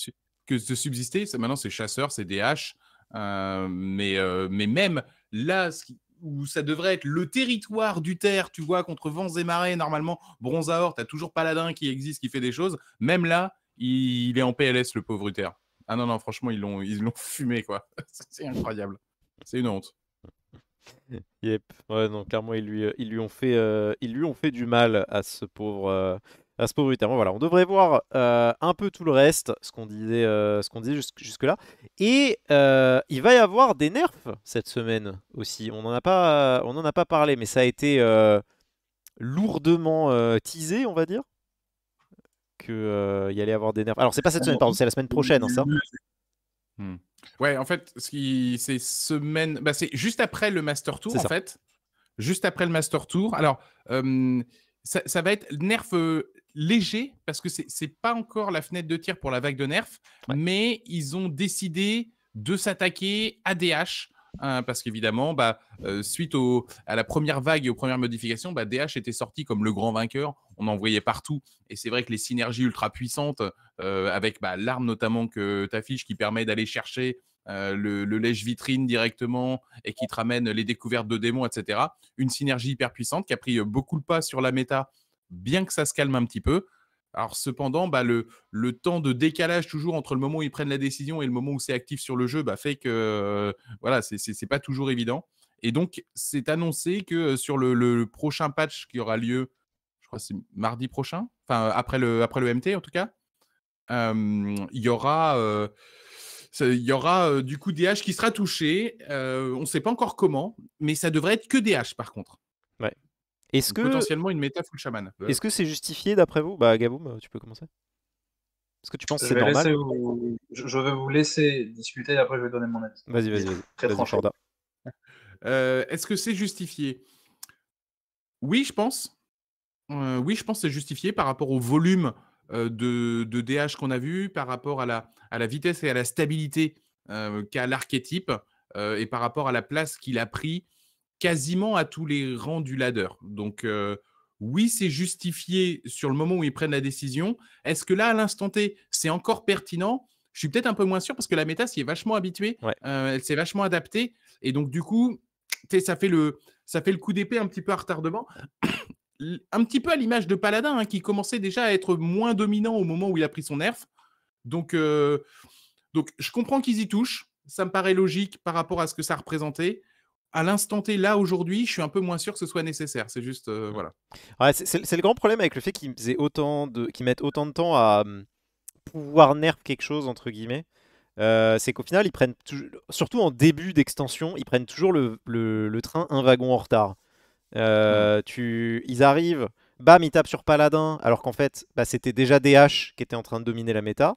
que de subsister. Maintenant, c'est chasseur, c'est DH. mais, mais même là, où ça devrait être le territoire du terre, tu vois, contre vents et marées, normalement, bronze à or, t'as toujours Paladin qui existe, qui fait des choses. Même là, il, est en PLS, le pauvre Uther. Ah non, non, franchement, ils l'ont, fumé, quoi. C'est incroyable. C'est une honte. Yep. Ouais, non, clairement, ils lui, ils lui, ont, fait, euh, du mal à ce pauvre, euh, Voilà, on devrait voir euh, un peu tout le reste, ce qu'on disait, ce qu'on disait jusque, là. Et il va y avoir des nerfs cette semaine aussi. On n'en a pas, on en a pas parlé, mais ça a été lourdement teasé, on va dire qu'il euh, y allait avoir des nerfs. Alors, c'est pas cette semaine, pardon, c'est la semaine prochaine, hein, ça hmm. Ouais, en fait, c'est semaine. Bah, c'est juste après le Master Tour, en fait. Juste après le Master Tour. Alors, ça, va être nerf euh, léger, parce que c'est pas encore la fenêtre de tir pour la vague de nerf, mais ils ont décidé de s'attaquer à DH Hein, parce qu'évidemment, bah, euh, suite à la première vague et aux premières modifications, bah, DH était sorti comme le grand vainqueur. On en voyait partout. Et c'est vrai que les synergies ultra puissantes, euh, avec bah, l'arme notamment que tu affiches qui permet d'aller chercher euh, le, lèche-vitrine directement et qui te ramène les découvertes de démons, etc. Une synergie hyper puissante qui a pris beaucoup le pas sur la méta, bien que ça se calme un petit peu. Alors cependant, bah, le, le, temps de décalage toujours entre le moment où ils prennent la décision et le moment où c'est actif sur le jeu bah, fait que euh, voilà, c'est pas toujours évident. Et donc, c'est annoncé que sur le, prochain patch qui aura lieu, je crois c'est mardi prochain, enfin après le, après le MT en tout cas, il y aura, il y aura du coup DH qui sera touché. on ne sait pas encore comment, mais ça devrait être que DH par contre. Ouais. Est-ce que potentiellement une méta full shaman. Est-ce que c'est justifié d'après vous? Bah Gaboum, tu peux commencer. Est-ce que tu penses que c'est normal? Je vais vous laisser discuter, après je vais donner mon avis. Vas-y, vas-y, vas-y. Très tranchant. Euh, est-ce que c'est justifié? Oui, je pense. Euh, oui, je pense que c'est justifié par rapport au volume euh, de, de, DH qu'on a vu, par rapport à la, à la vitesse et à la stabilité qu'a l'archétype, et par rapport à la place qu'il a pris quasiment à tous les rangs du ladder. Donc, oui, c'est justifié sur le moment où ils prennent la décision. Est-ce que là, à l'instant T, c'est encore pertinent? Je suis peut-être un peu moins sûr parce que la méta s'y est vachement habituée. elle s'est vachement adaptée. Et donc, du coup, ça fait, le, ça fait le coup d'épée un petit peu à retardement. Un petit peu à l'image de Paladin, hein, qui commençait déjà à être moins dominant au moment où il a pris son nerf. Donc, donc je comprends qu'ils y touchent. Ça me paraît logique par rapport à ce que ça représentait à l'instant T, là, aujourd'hui, je suis un peu moins sûr que ce soit nécessaire. C'est juste, euh, voilà. Ouais, c'est le grand problème avec le fait qu'ils mettent autant de temps à hum, pouvoir nerf quelque chose, entre guillemets. Euh, c'est qu'au final, ils prennent, surtout en début d'extension, ils prennent toujours le, le, train un wagon en retard. Euh, tu, ils arrivent, bam, ils tapent sur Paladin, alors qu'en fait, bah, c'était déjà DH qui était en train de dominer la méta.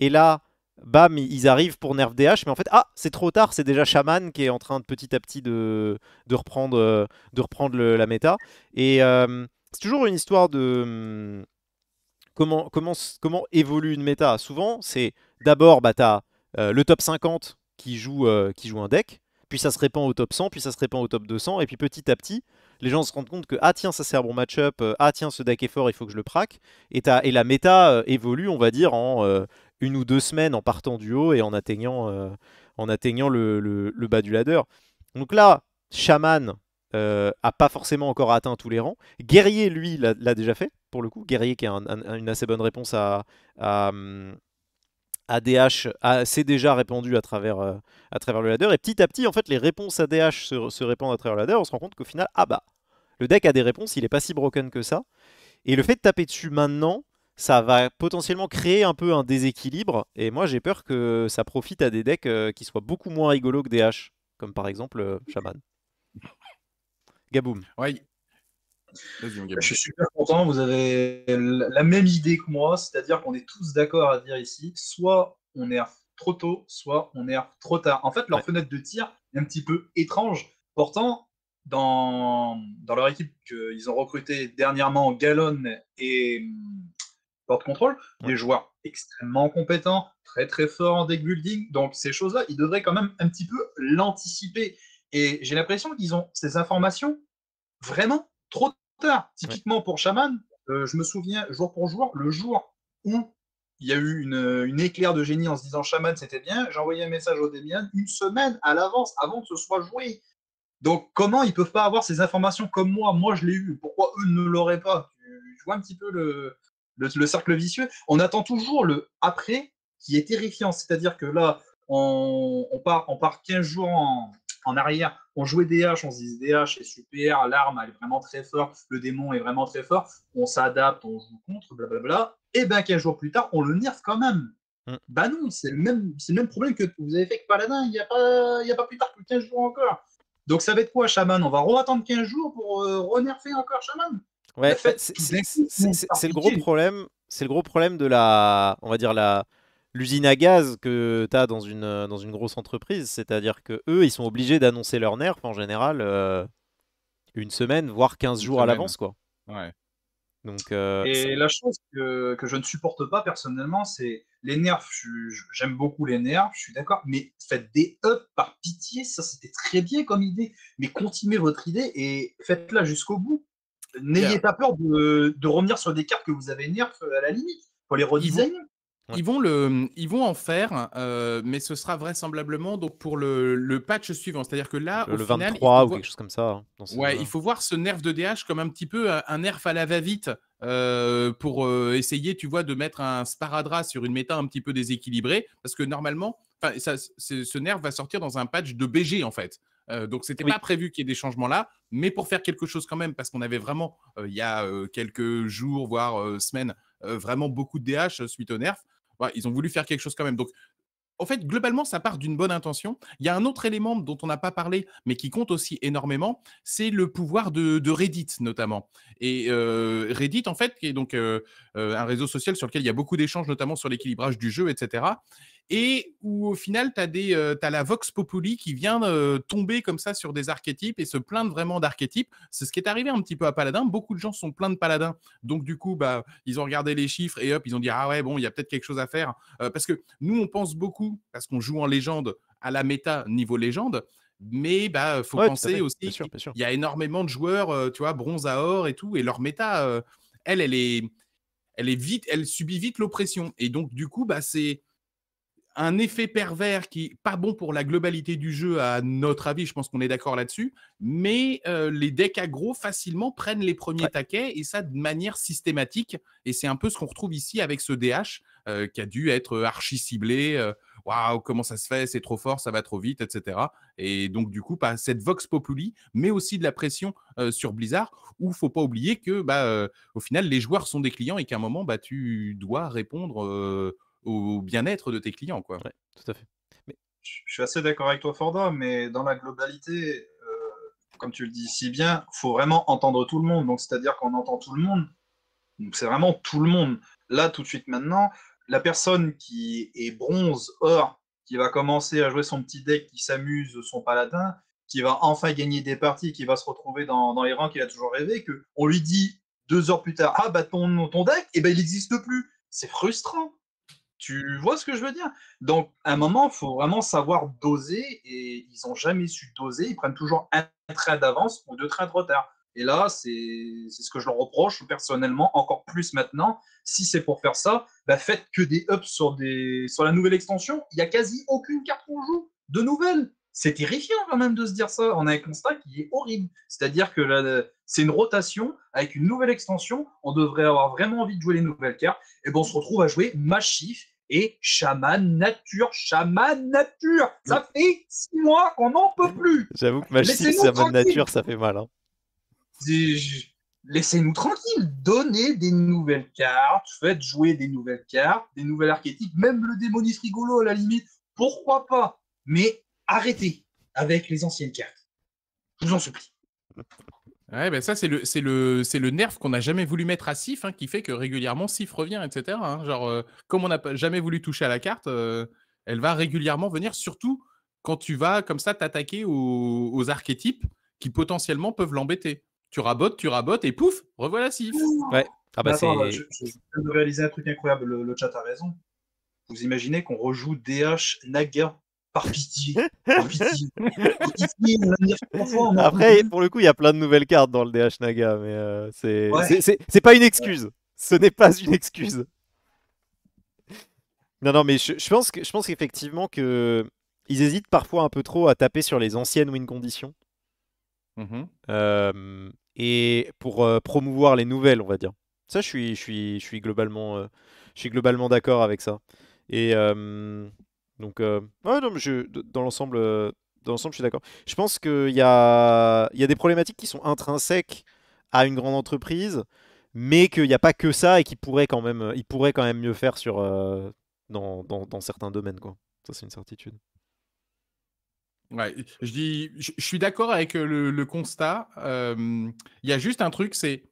Et là, bam, ils arrivent pour nerf DH, mais en fait, ah, c'est trop tard, c'est déjà Shaman qui est en train de petit à petit de, de reprendre, de reprendre la méta. Et euh, c'est toujours une histoire de hum, comment, comment, comment évolue une méta. Souvent, c'est d'abord, bah, tu as euh, le top 50 qui joue, qui joue un deck, puis ça se répand au top 100, puis ça se répand au top 200, et puis petit à petit, les gens se rendent compte que ah tiens ça c'est un bon match-up, ah tiens ce deck est fort, il faut que je le praque, et, et la méta évolue on va dire en une ou deux semaines en partant du haut et en atteignant, euh, le, bas du ladder. Donc là, Shaman euh, a pas forcément encore atteint tous les rangs. Guerrier, lui, l'a déjà fait, pour le coup. Guerrier qui a une assez bonne réponse à, à, DH s'est déjà répandu à travers, euh, le ladder. Et petit à petit, en fait, les réponses à DH se répandent à travers le ladder. On se rend compte qu'au final, ah bah, le deck a des réponses, il n'est pas si broken que ça. Et le fait de taper dessus maintenant, ça va potentiellement créer un peu un déséquilibre. Et moi, j'ai peur que ça profite à des decks euh, qui soient beaucoup moins rigolos que DH, comme par exemple euh, Shaman. Gaboum. Oui. Je suis super content. Vous avez la même idée que moi, c'est-à-dire qu'on est tous d'accord à dire ici soit on nerf trop tôt, soit on nerf trop tard. En fait, leur fenêtre de tir est un petit peu étrange. Pourtant, dans, dans leur équipe qu'ils ont recruté dernièrement Gallon et hum, Porte Control, des joueurs extrêmement compétents, très très forts en deck building. Donc ces choses-là, ils devraient quand même un petit peu l'anticiper. Et j'ai l'impression qu'ils ont ces informations vraiment trop tard. Typiquement pour Shaman, euh, je me souviens jour pour jour, le jour où il y a eu une, une éclair de génie en se disant Shaman c'était bien, j'ai envoyé un message au Demian une semaine à l'avance avant que ce soit joué. Donc, comment ils peuvent pas avoir ces informations comme moi? Moi, je l'ai eu. Pourquoi eux ne l'auraient pas? Tu, vois un petit peu le, le, cercle vicieux. On attend toujours le après qui est terrifiant. C'est-à-dire que là, on, part, on part 15 jours en, en arrière. On jouait DH, on se dit DH est super, l'arme elle est vraiment très forte, le démon est vraiment très fort. On s'adapte, on joue contre, blablabla. Et bien 15 jours plus tard, on le nerf quand même. Mm. Bah non, c'est le, même, le même problème que vous avez fait avec Paladin il n'y a, pas, a pas plus tard que 15 jours encore. Donc ça va être quoi, Shaman On va re-attendre 15 jours pour euh, renerfer encore Shaman Ouais, c'est le gros problème. C'est le gros problème de la, on va dire la l'usine à gaz que tu as dans une, dans une grosse entreprise. C'est-à-dire que eux, ils sont obligés d'annoncer leur nerf en général euh, une semaine, voire 15 jours à l'avance, quoi. Ouais. Donc, euh, et la chose que, que, je ne supporte pas personnellement, c'est les nerfs. J'aime beaucoup les nerfs, je suis d'accord, mais faites des ups par pitié, ça c'était très bien comme idée. Mais continuez votre idée et faites-la jusqu'au bout. N'ayez pas peur de, de, revenir sur des cartes que vous avez nerf à la limite. Pour les redesigner. Ils vont, le, ils vont en faire, euh, mais ce sera vraisemblablement donc pour le, le patch suivant. C'est-à-dire que là, le, au 23 ou quelque chose comme ça. Hein, ouais, il faut voir ce nerf de DH comme un petit peu un nerf à la va-vite euh, pour euh, essayer, tu vois, de mettre un sparadrap sur une méta un petit peu déséquilibrée, parce que normalement, ça, ce nerf va sortir dans un patch de BG en fait. Euh, donc, c'était pas prévu qu'il y ait des changements là, mais pour faire quelque chose quand même, parce qu'on avait vraiment, il y a quelques jours, voire semaines, vraiment beaucoup de DH suite au nerf. ils ont voulu faire quelque chose quand même. Donc, en fait, globalement, ça part d'une bonne intention. Il y a un autre élément dont on n'a pas parlé, mais qui compte aussi énormément, c'est le pouvoir de, Reddit, notamment. Et Reddit, en fait, qui est donc un réseau social sur lequel il y a beaucoup d'échanges, notamment sur l'équilibrage du jeu, etc et où au final, tu as, euh, la Vox Populi qui vient euh, tomber comme ça sur des archétypes et se plaindre vraiment d'archétypes. C'est ce qui est arrivé un petit peu à Paladin. Beaucoup de gens sont pleins de Paladin. Donc, du coup, bah, ils ont regardé les chiffres et hop, ils ont dit Ah ouais, bon, il y a peut-être quelque chose à faire. Euh, parce que nous, on pense beaucoup, parce qu'on joue en légende, à la méta niveau légende. Mais bah faut penser aussi qu'il y a énormément de joueurs, tu vois, bronze à or et tout, et leur méta, elle, elle est, elle est vite, elle subit vite l'oppression. Et donc du coup, bah c'est, un effet pervers qui est pas bon pour la globalité du jeu, à notre avis, je pense qu'on est d'accord là-dessus, mais euh, les decks aggro facilement prennent les premiers taquets et ça de manière systématique. Et c'est un peu ce qu'on retrouve ici avec ce DH euh, qui a dû être archi ciblé. Euh, waouh, comment ça se fait, c'est trop fort, ça va trop vite, etc. Et donc, du coup, pas cette Vox Populi, mais aussi de la pression sur Blizzard, où faut pas oublier que, bah, au final, les joueurs sont des clients et qu'à un moment, bah, tu dois répondre au bien-être de tes clients. Quoi. tout à fait. Mais... Je suis assez d'accord avec toi, Forda, mais dans la globalité, euh, comme tu le dis si bien, il faut vraiment entendre tout le monde. Donc, c'est-à-dire qu'on entend tout le monde. c'est vraiment tout le monde. Là, tout de suite, maintenant, la personne qui est bronze, or, qui va commencer à jouer son petit deck, qui s'amuse, son paladin, qui va enfin gagner des parties, qui va se retrouver dans, les rangs qu'il a toujours rêvé, que on lui dit deux heures plus tard, ah bah ton, ton deck, et eh ben il n'existe plus. C'est frustrant. Tu vois ce que je veux dire? Donc, à un moment, il faut vraiment savoir doser et ils n'ont jamais su doser. Ils prennent toujours un train d'avance ou deux trains de retard. Et là, c'est ce que je leur reproche personnellement, encore plus maintenant. Si c'est pour faire ça, bah faites que des ups sur, des, sur la nouvelle extension. Il n'y a quasi aucune carte qu'on joue de nouvelles. C'est terrifiant quand même de se dire ça. On a un constat qui est horrible. C'est-à-dire que c'est une rotation avec une nouvelle extension. On devrait avoir vraiment envie de jouer les nouvelles cartes. Et bon, on se retrouve à jouer Machif et chaman nature, chaman nature. Ça fait six mois qu'on n'en peut plus. J'avoue que Machif, chaman nature, ça fait mal. Hein. Laissez-nous tranquilles, donnez des nouvelles cartes, faites jouer des nouvelles cartes, des nouvelles archétypes, même le démoniste rigolo à la limite, pourquoi pas? Mais arrêtez avec les anciennes cartes. Je vous en supplie. Ouais, ben ça, c'est le, c'est le, c'est le nerf qu'on n'a jamais voulu mettre à Sif, hein, qui fait que régulièrement Sif revient, etc. Hein. Genre, euh, comme on n'a jamais voulu toucher à la carte, euh, elle va régulièrement venir, surtout quand tu vas comme ça t'attaquer aux, archétypes qui potentiellement peuvent l'embêter. Tu rabotes, tu rabotes et pouf, revoilà Sif. Ouais. Ah bah c'est. Attends, je, je viens de réaliser un truc incroyable. Le, le chat a raison. Vous imaginez qu'on rejoue DH Naga par pitié. Par pitié. Par pitié, on fois, on Après, pour le coup, il y a plein de nouvelles cartes dans le DH Naga, mais euh, c'est Ouais. pas une excuse. Ce n'est pas une excuse. Non, non, mais je, je pense que je pense qu'effectivement que ils hésitent parfois un peu trop à taper sur les anciennes win conditions Mhm. euh, et pour euh, promouvoir les nouvelles, on va dire. Ça, je suis, je suis, je suis globalement, euh, je suis globalement d'accord avec ça. Et euh, donc, euh, ouais, non, mais je, dans l'ensemble, euh, dans l'ensemble, je suis d'accord. Je pense qu'il y a, il y a des problématiques qui sont intrinsèques à une grande entreprise, mais qu'il n'y a pas que ça et qui pourrait quand même, il pourrait quand même mieux faire sur, euh, dans, dans, dans certains domaines, quoi. Ça, c'est une certitude. Ouais, je dis, je, je suis d'accord avec euh, le, le constat. euh, Il y a juste un truc, c'est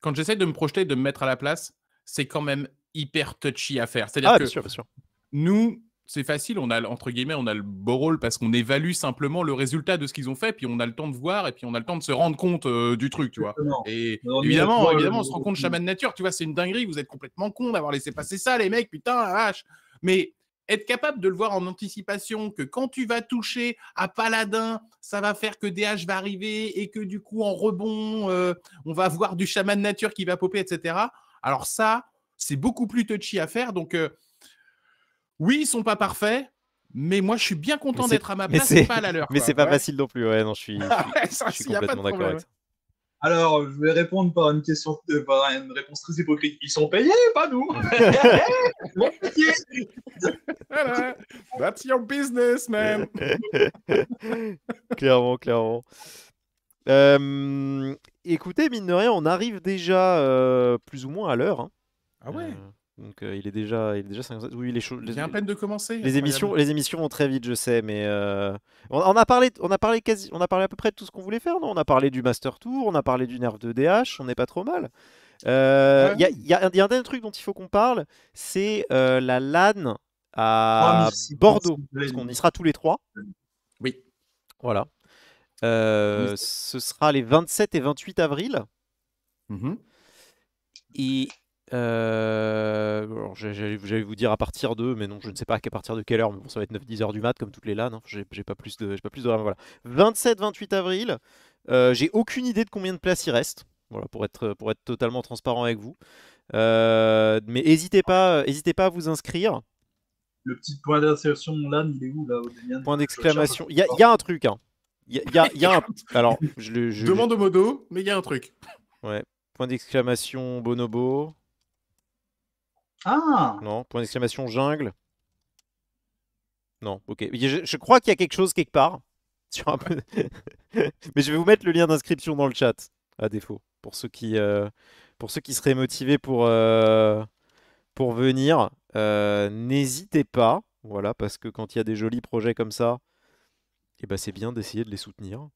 quand j'essaie de me projeter, de me mettre à la place, c'est quand même hyper touchy à faire. C'est-à-dire Ah, que bien sûr, bien sûr. nous, c'est facile, on a le- entre guillemets, on a le beau rôle parce qu'on évalue simplement le résultat de ce qu'ils ont fait, puis on a le temps de voir et puis on a le temps de se rendre compte euh, du truc, tu vois. Exactement. Et évidemment, évidemment, on se rend compte, chaman nature, tu vois, c'est une dinguerie, vous êtes complètement con d'avoir laissé passer ça, les mecs, putain, la vache. Mais être capable de le voir en anticipation, que quand tu vas toucher à Paladin, ça va faire que DH va arriver et que du coup, en rebond, euh, on va voir du chaman nature qui va popper, etc. Alors ça, c'est beaucoup plus touchy à faire. Donc, euh, oui, ils sont pas parfaits, mais moi, je suis bien content d'être à ma place et pas à leur. Mais c'est pas facile non plus, ouais, non, je suis, je je complètement d'accord problème. avec ça. Alors, je vais répondre par une question, euh, par une réponse très hypocrite. Ils sont payés, pas nous. Ils sont payés. Voilà. That's your business, man. clairement, clairement. Euh, écoutez, mine de rien, on arrive déjà euh, plus ou moins à l'heure. hein. Ah ouais. Donc euh, il est déjà, il est déjà 57. Oui, les choses, les, à peine de commencer. les émissions, les émissions vont très vite, je sais, mais euh, on, on a parlé, on a parlé quasi, on a parlé à peu près de tout ce qu'on voulait faire, non? On a parlé du Master Tour, on a parlé du nerf de DH, on n'est pas trop mal. Euh, Il y, a, y un- il y a un dernier truc dont il faut qu'on parle, c'est la LAN à Bordeaux, parce qu'on y sera tous les trois. Oui. Voilà. Ce sera les 27 et 28 avril. Mhm. Et euh, j'allais vous dire à partir de, mais non, je ne sais pas à partir de quelle heure, mais bon, ça va être 9-10 heures du mat comme toutes les LAN. hein. J'ai pas plus de, j'ai pas plus de voilà. 27-28 avril. euh, j'ai aucune idée de combien de places il reste. Voilà, pour être, pour être totalement transparent avec vous. Euh, mais n'hésitez pas, hésitez pas à vous inscrire. Le petit point d'insertion LAN, il est où là Point d'exclamation. Il y, a- il y a un truc. hein. Il y a, il y a- y a un. Alors, je le. je- Demande au modo, mais il y a un truc. Point d'exclamation bonobo. Ah Non. Point d'exclamation jungle. Non, ok. Je, je crois qu'il y a quelque chose quelque part. Sur un peu... Mais je vais vous mettre le lien d'inscription dans le chat, à défaut. Pour ceux qui, euh, pour ceux qui seraient motivés pour, euh, pour venir, euh, n'hésitez pas. Voilà, parce que quand il y a des jolis projets comme ça, eh ben, c'est bien d'essayer de les soutenir,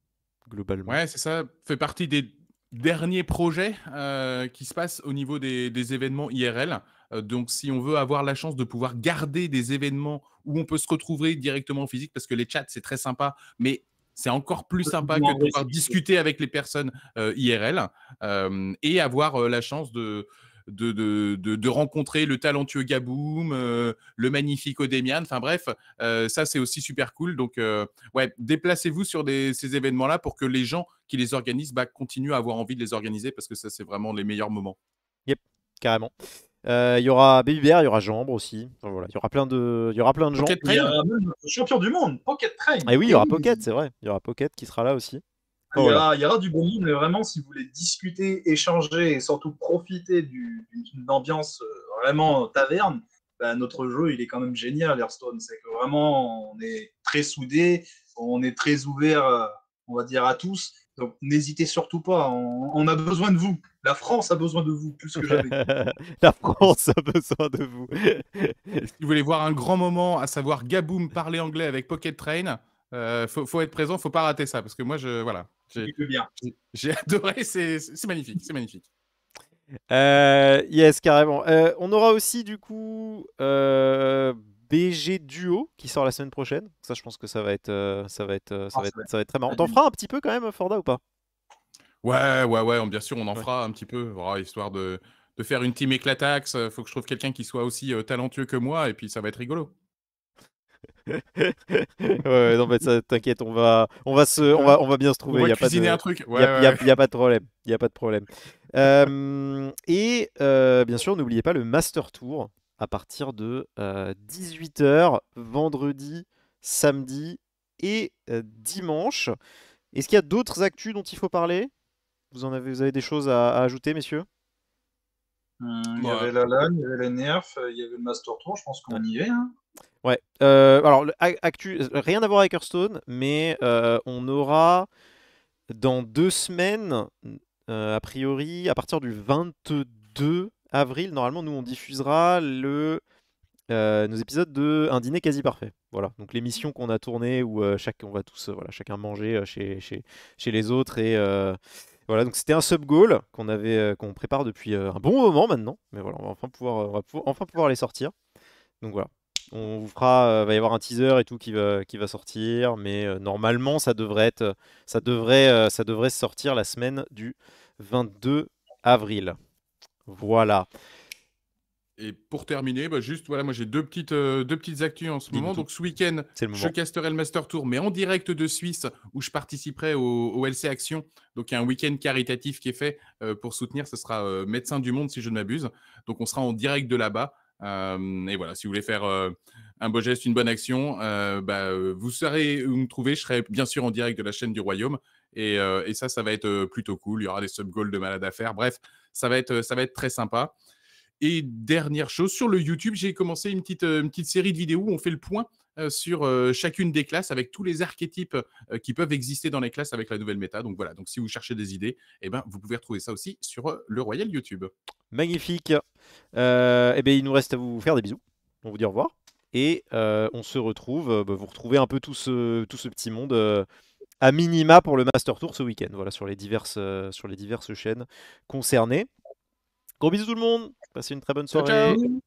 globalement. Ouais, c'est ça. Fait partie des derniers projets euh, qui se passent au niveau des, des événements IRL. Donc, si on veut avoir la chance de pouvoir garder des événements où on peut se retrouver directement en physique, parce que les chats, c'est très sympa, mais c'est encore plus sympa que de pouvoir discuter avec les personnes euh, IRL euh, et avoir euh, la chance de, de, de, de- de rencontrer le talentueux Gaboum, le magnifique Odemian. Enfin bref, ça c'est aussi super cool. Donc ouais, déplacez-vous sur des- ces événements-là pour que les gens qui les organisent bah, continuent à avoir envie de les organiser parce que ça c'est vraiment les meilleurs moments. Carrément. Euh, Il y aura Baby Bear, il y aura Jambre aussi. Enfin, voilà, il y aura plein de, il y aura plein de gens. Pocket Train, a le champion du monde, Pocket Train. Et oui, il y aura Pocket, c'est vrai. Il y aura Pocket qui sera là aussi. Il y, aura, il y aura du bon monde, mais vraiment, si vous voulez discuter, échanger et surtout profiter du- d'une ambiance euh, vraiment taverne, bah, notre jeu, il est quand même génial, Hearthstone. C'est que vraiment, on est très soudés, on est très ouvert, euh, on va dire, à tous. Donc, n'hésitez surtout pas, on, on a besoin de vous. La France a besoin de vous, plus que jamais. La France a besoin de vous. si vous voulez voir un grand moment, à savoir Gaboum parler anglais avec Pocket Train, euh, faut, faut être présent, faut pas rater ça parce que moi je voilà, j'ai adoré, c'est c'est magnifique, c'est magnifique. Euh, yes, carrément. Euh, on aura aussi du coup euh, BG Duo qui sort la semaine prochaine. Ça, je pense que ça va être, euh, ça va être, euh, ça Ah, va être, ça va être très marrant. T'en feras un petit peu quand même, Forda, ou pas? Ouais, ouais, ouais, bien sûr, on en Ouais. fera un petit peu, histoire de, de faire une team éclataxe. Il faut que je trouve quelqu'un qui soit aussi euh, talentueux que moi, et puis ça va être rigolo. ouais, non, mais ça, t'inquiète, on va, on va se, on va, on va bien se On trouver. va y a pas de- cuisiner un truc. Il Ouais, n'y a, ouais, y a- y pas de problème. Il a pas de problème. Euh, et euh, bien sûr, n'oubliez pas le Master Tour à partir de 18h vendredi, samedi et euh, dimanche. Est-ce qu'il y a d'autres actus dont il faut parler? Vous, en avez, vous avez des choses à, à ajouter, messieurs? Hum, Il y Ouais. avait la LAN, il y avait les nerfs, euh, il y avait le Master Tour, je pense qu'on y est. hein. Ouais. euh, alors, actu, rien à voir avec Hearthstone, mais euh, on aura dans deux semaines, euh, a priori, à partir du 22 avril, normalement, nous on diffusera le, euh, nos épisodes de Un dîner quasi parfait. Voilà, donc l'émission qu'on a tournée où euh, chaque, on va tous, euh, voilà, chacun manger euh, chez, chez, chez les autres et voilà, donc c'était un sub goal qu'on avait, qu'on prépare depuis un bon moment maintenant, mais voilà, on va enfin pouvoir, enfin pouvoir les sortir. Donc voilà. On vous fera, va y avoir un teaser et tout qui va, qui va sortir, mais normalement ça devrait être, ça devrait, ça devrait sortir la semaine du 22 avril. Voilà. Et pour terminer, bah, juste, voilà, moi j'ai deux petites, euh, deux petites actus en ce moment. Donc ce week-end, je casterai le Master Tour, mais en direct de Suisse, où je participerai au, au LC Action. Donc il y a un week-end caritatif qui est fait euh, pour soutenir. Ce sera euh, Médecins du Monde, si je ne m'abuse. Donc on sera en direct de là-bas. Euh, et voilà, si vous voulez faire un beau geste, une bonne action, bah, vous saurez où me trouver. Je serai bien sûr en direct de la chaîne du Royaume. Et, ça, ça va être plutôt cool. Il y aura des sub-goals de malade à faire. Bref, ça va être, ça va être très sympa. Et dernière chose, sur le YouTube, j'ai commencé une petite, une petite série de vidéos où on fait le point sur chacune des classes avec tous les archétypes qui peuvent exister dans les classes avec la nouvelle méta. Donc voilà, donc si vous cherchez des idées, eh ben, vous pouvez retrouver ça aussi sur le Royal YouTube. Magnifique. Eh bien, il nous reste à vous faire des bisous. On vous dit au revoir. Et on se retrouve, bah, vous retrouvez un peu tout ce, tout ce petit monde à minima pour le Master Tour ce week-end, voilà, sur les diverses, euh, sur les diverses chaînes concernées. Gros bisous tout le monde, passez une très bonne Ciao, soirée. ciao.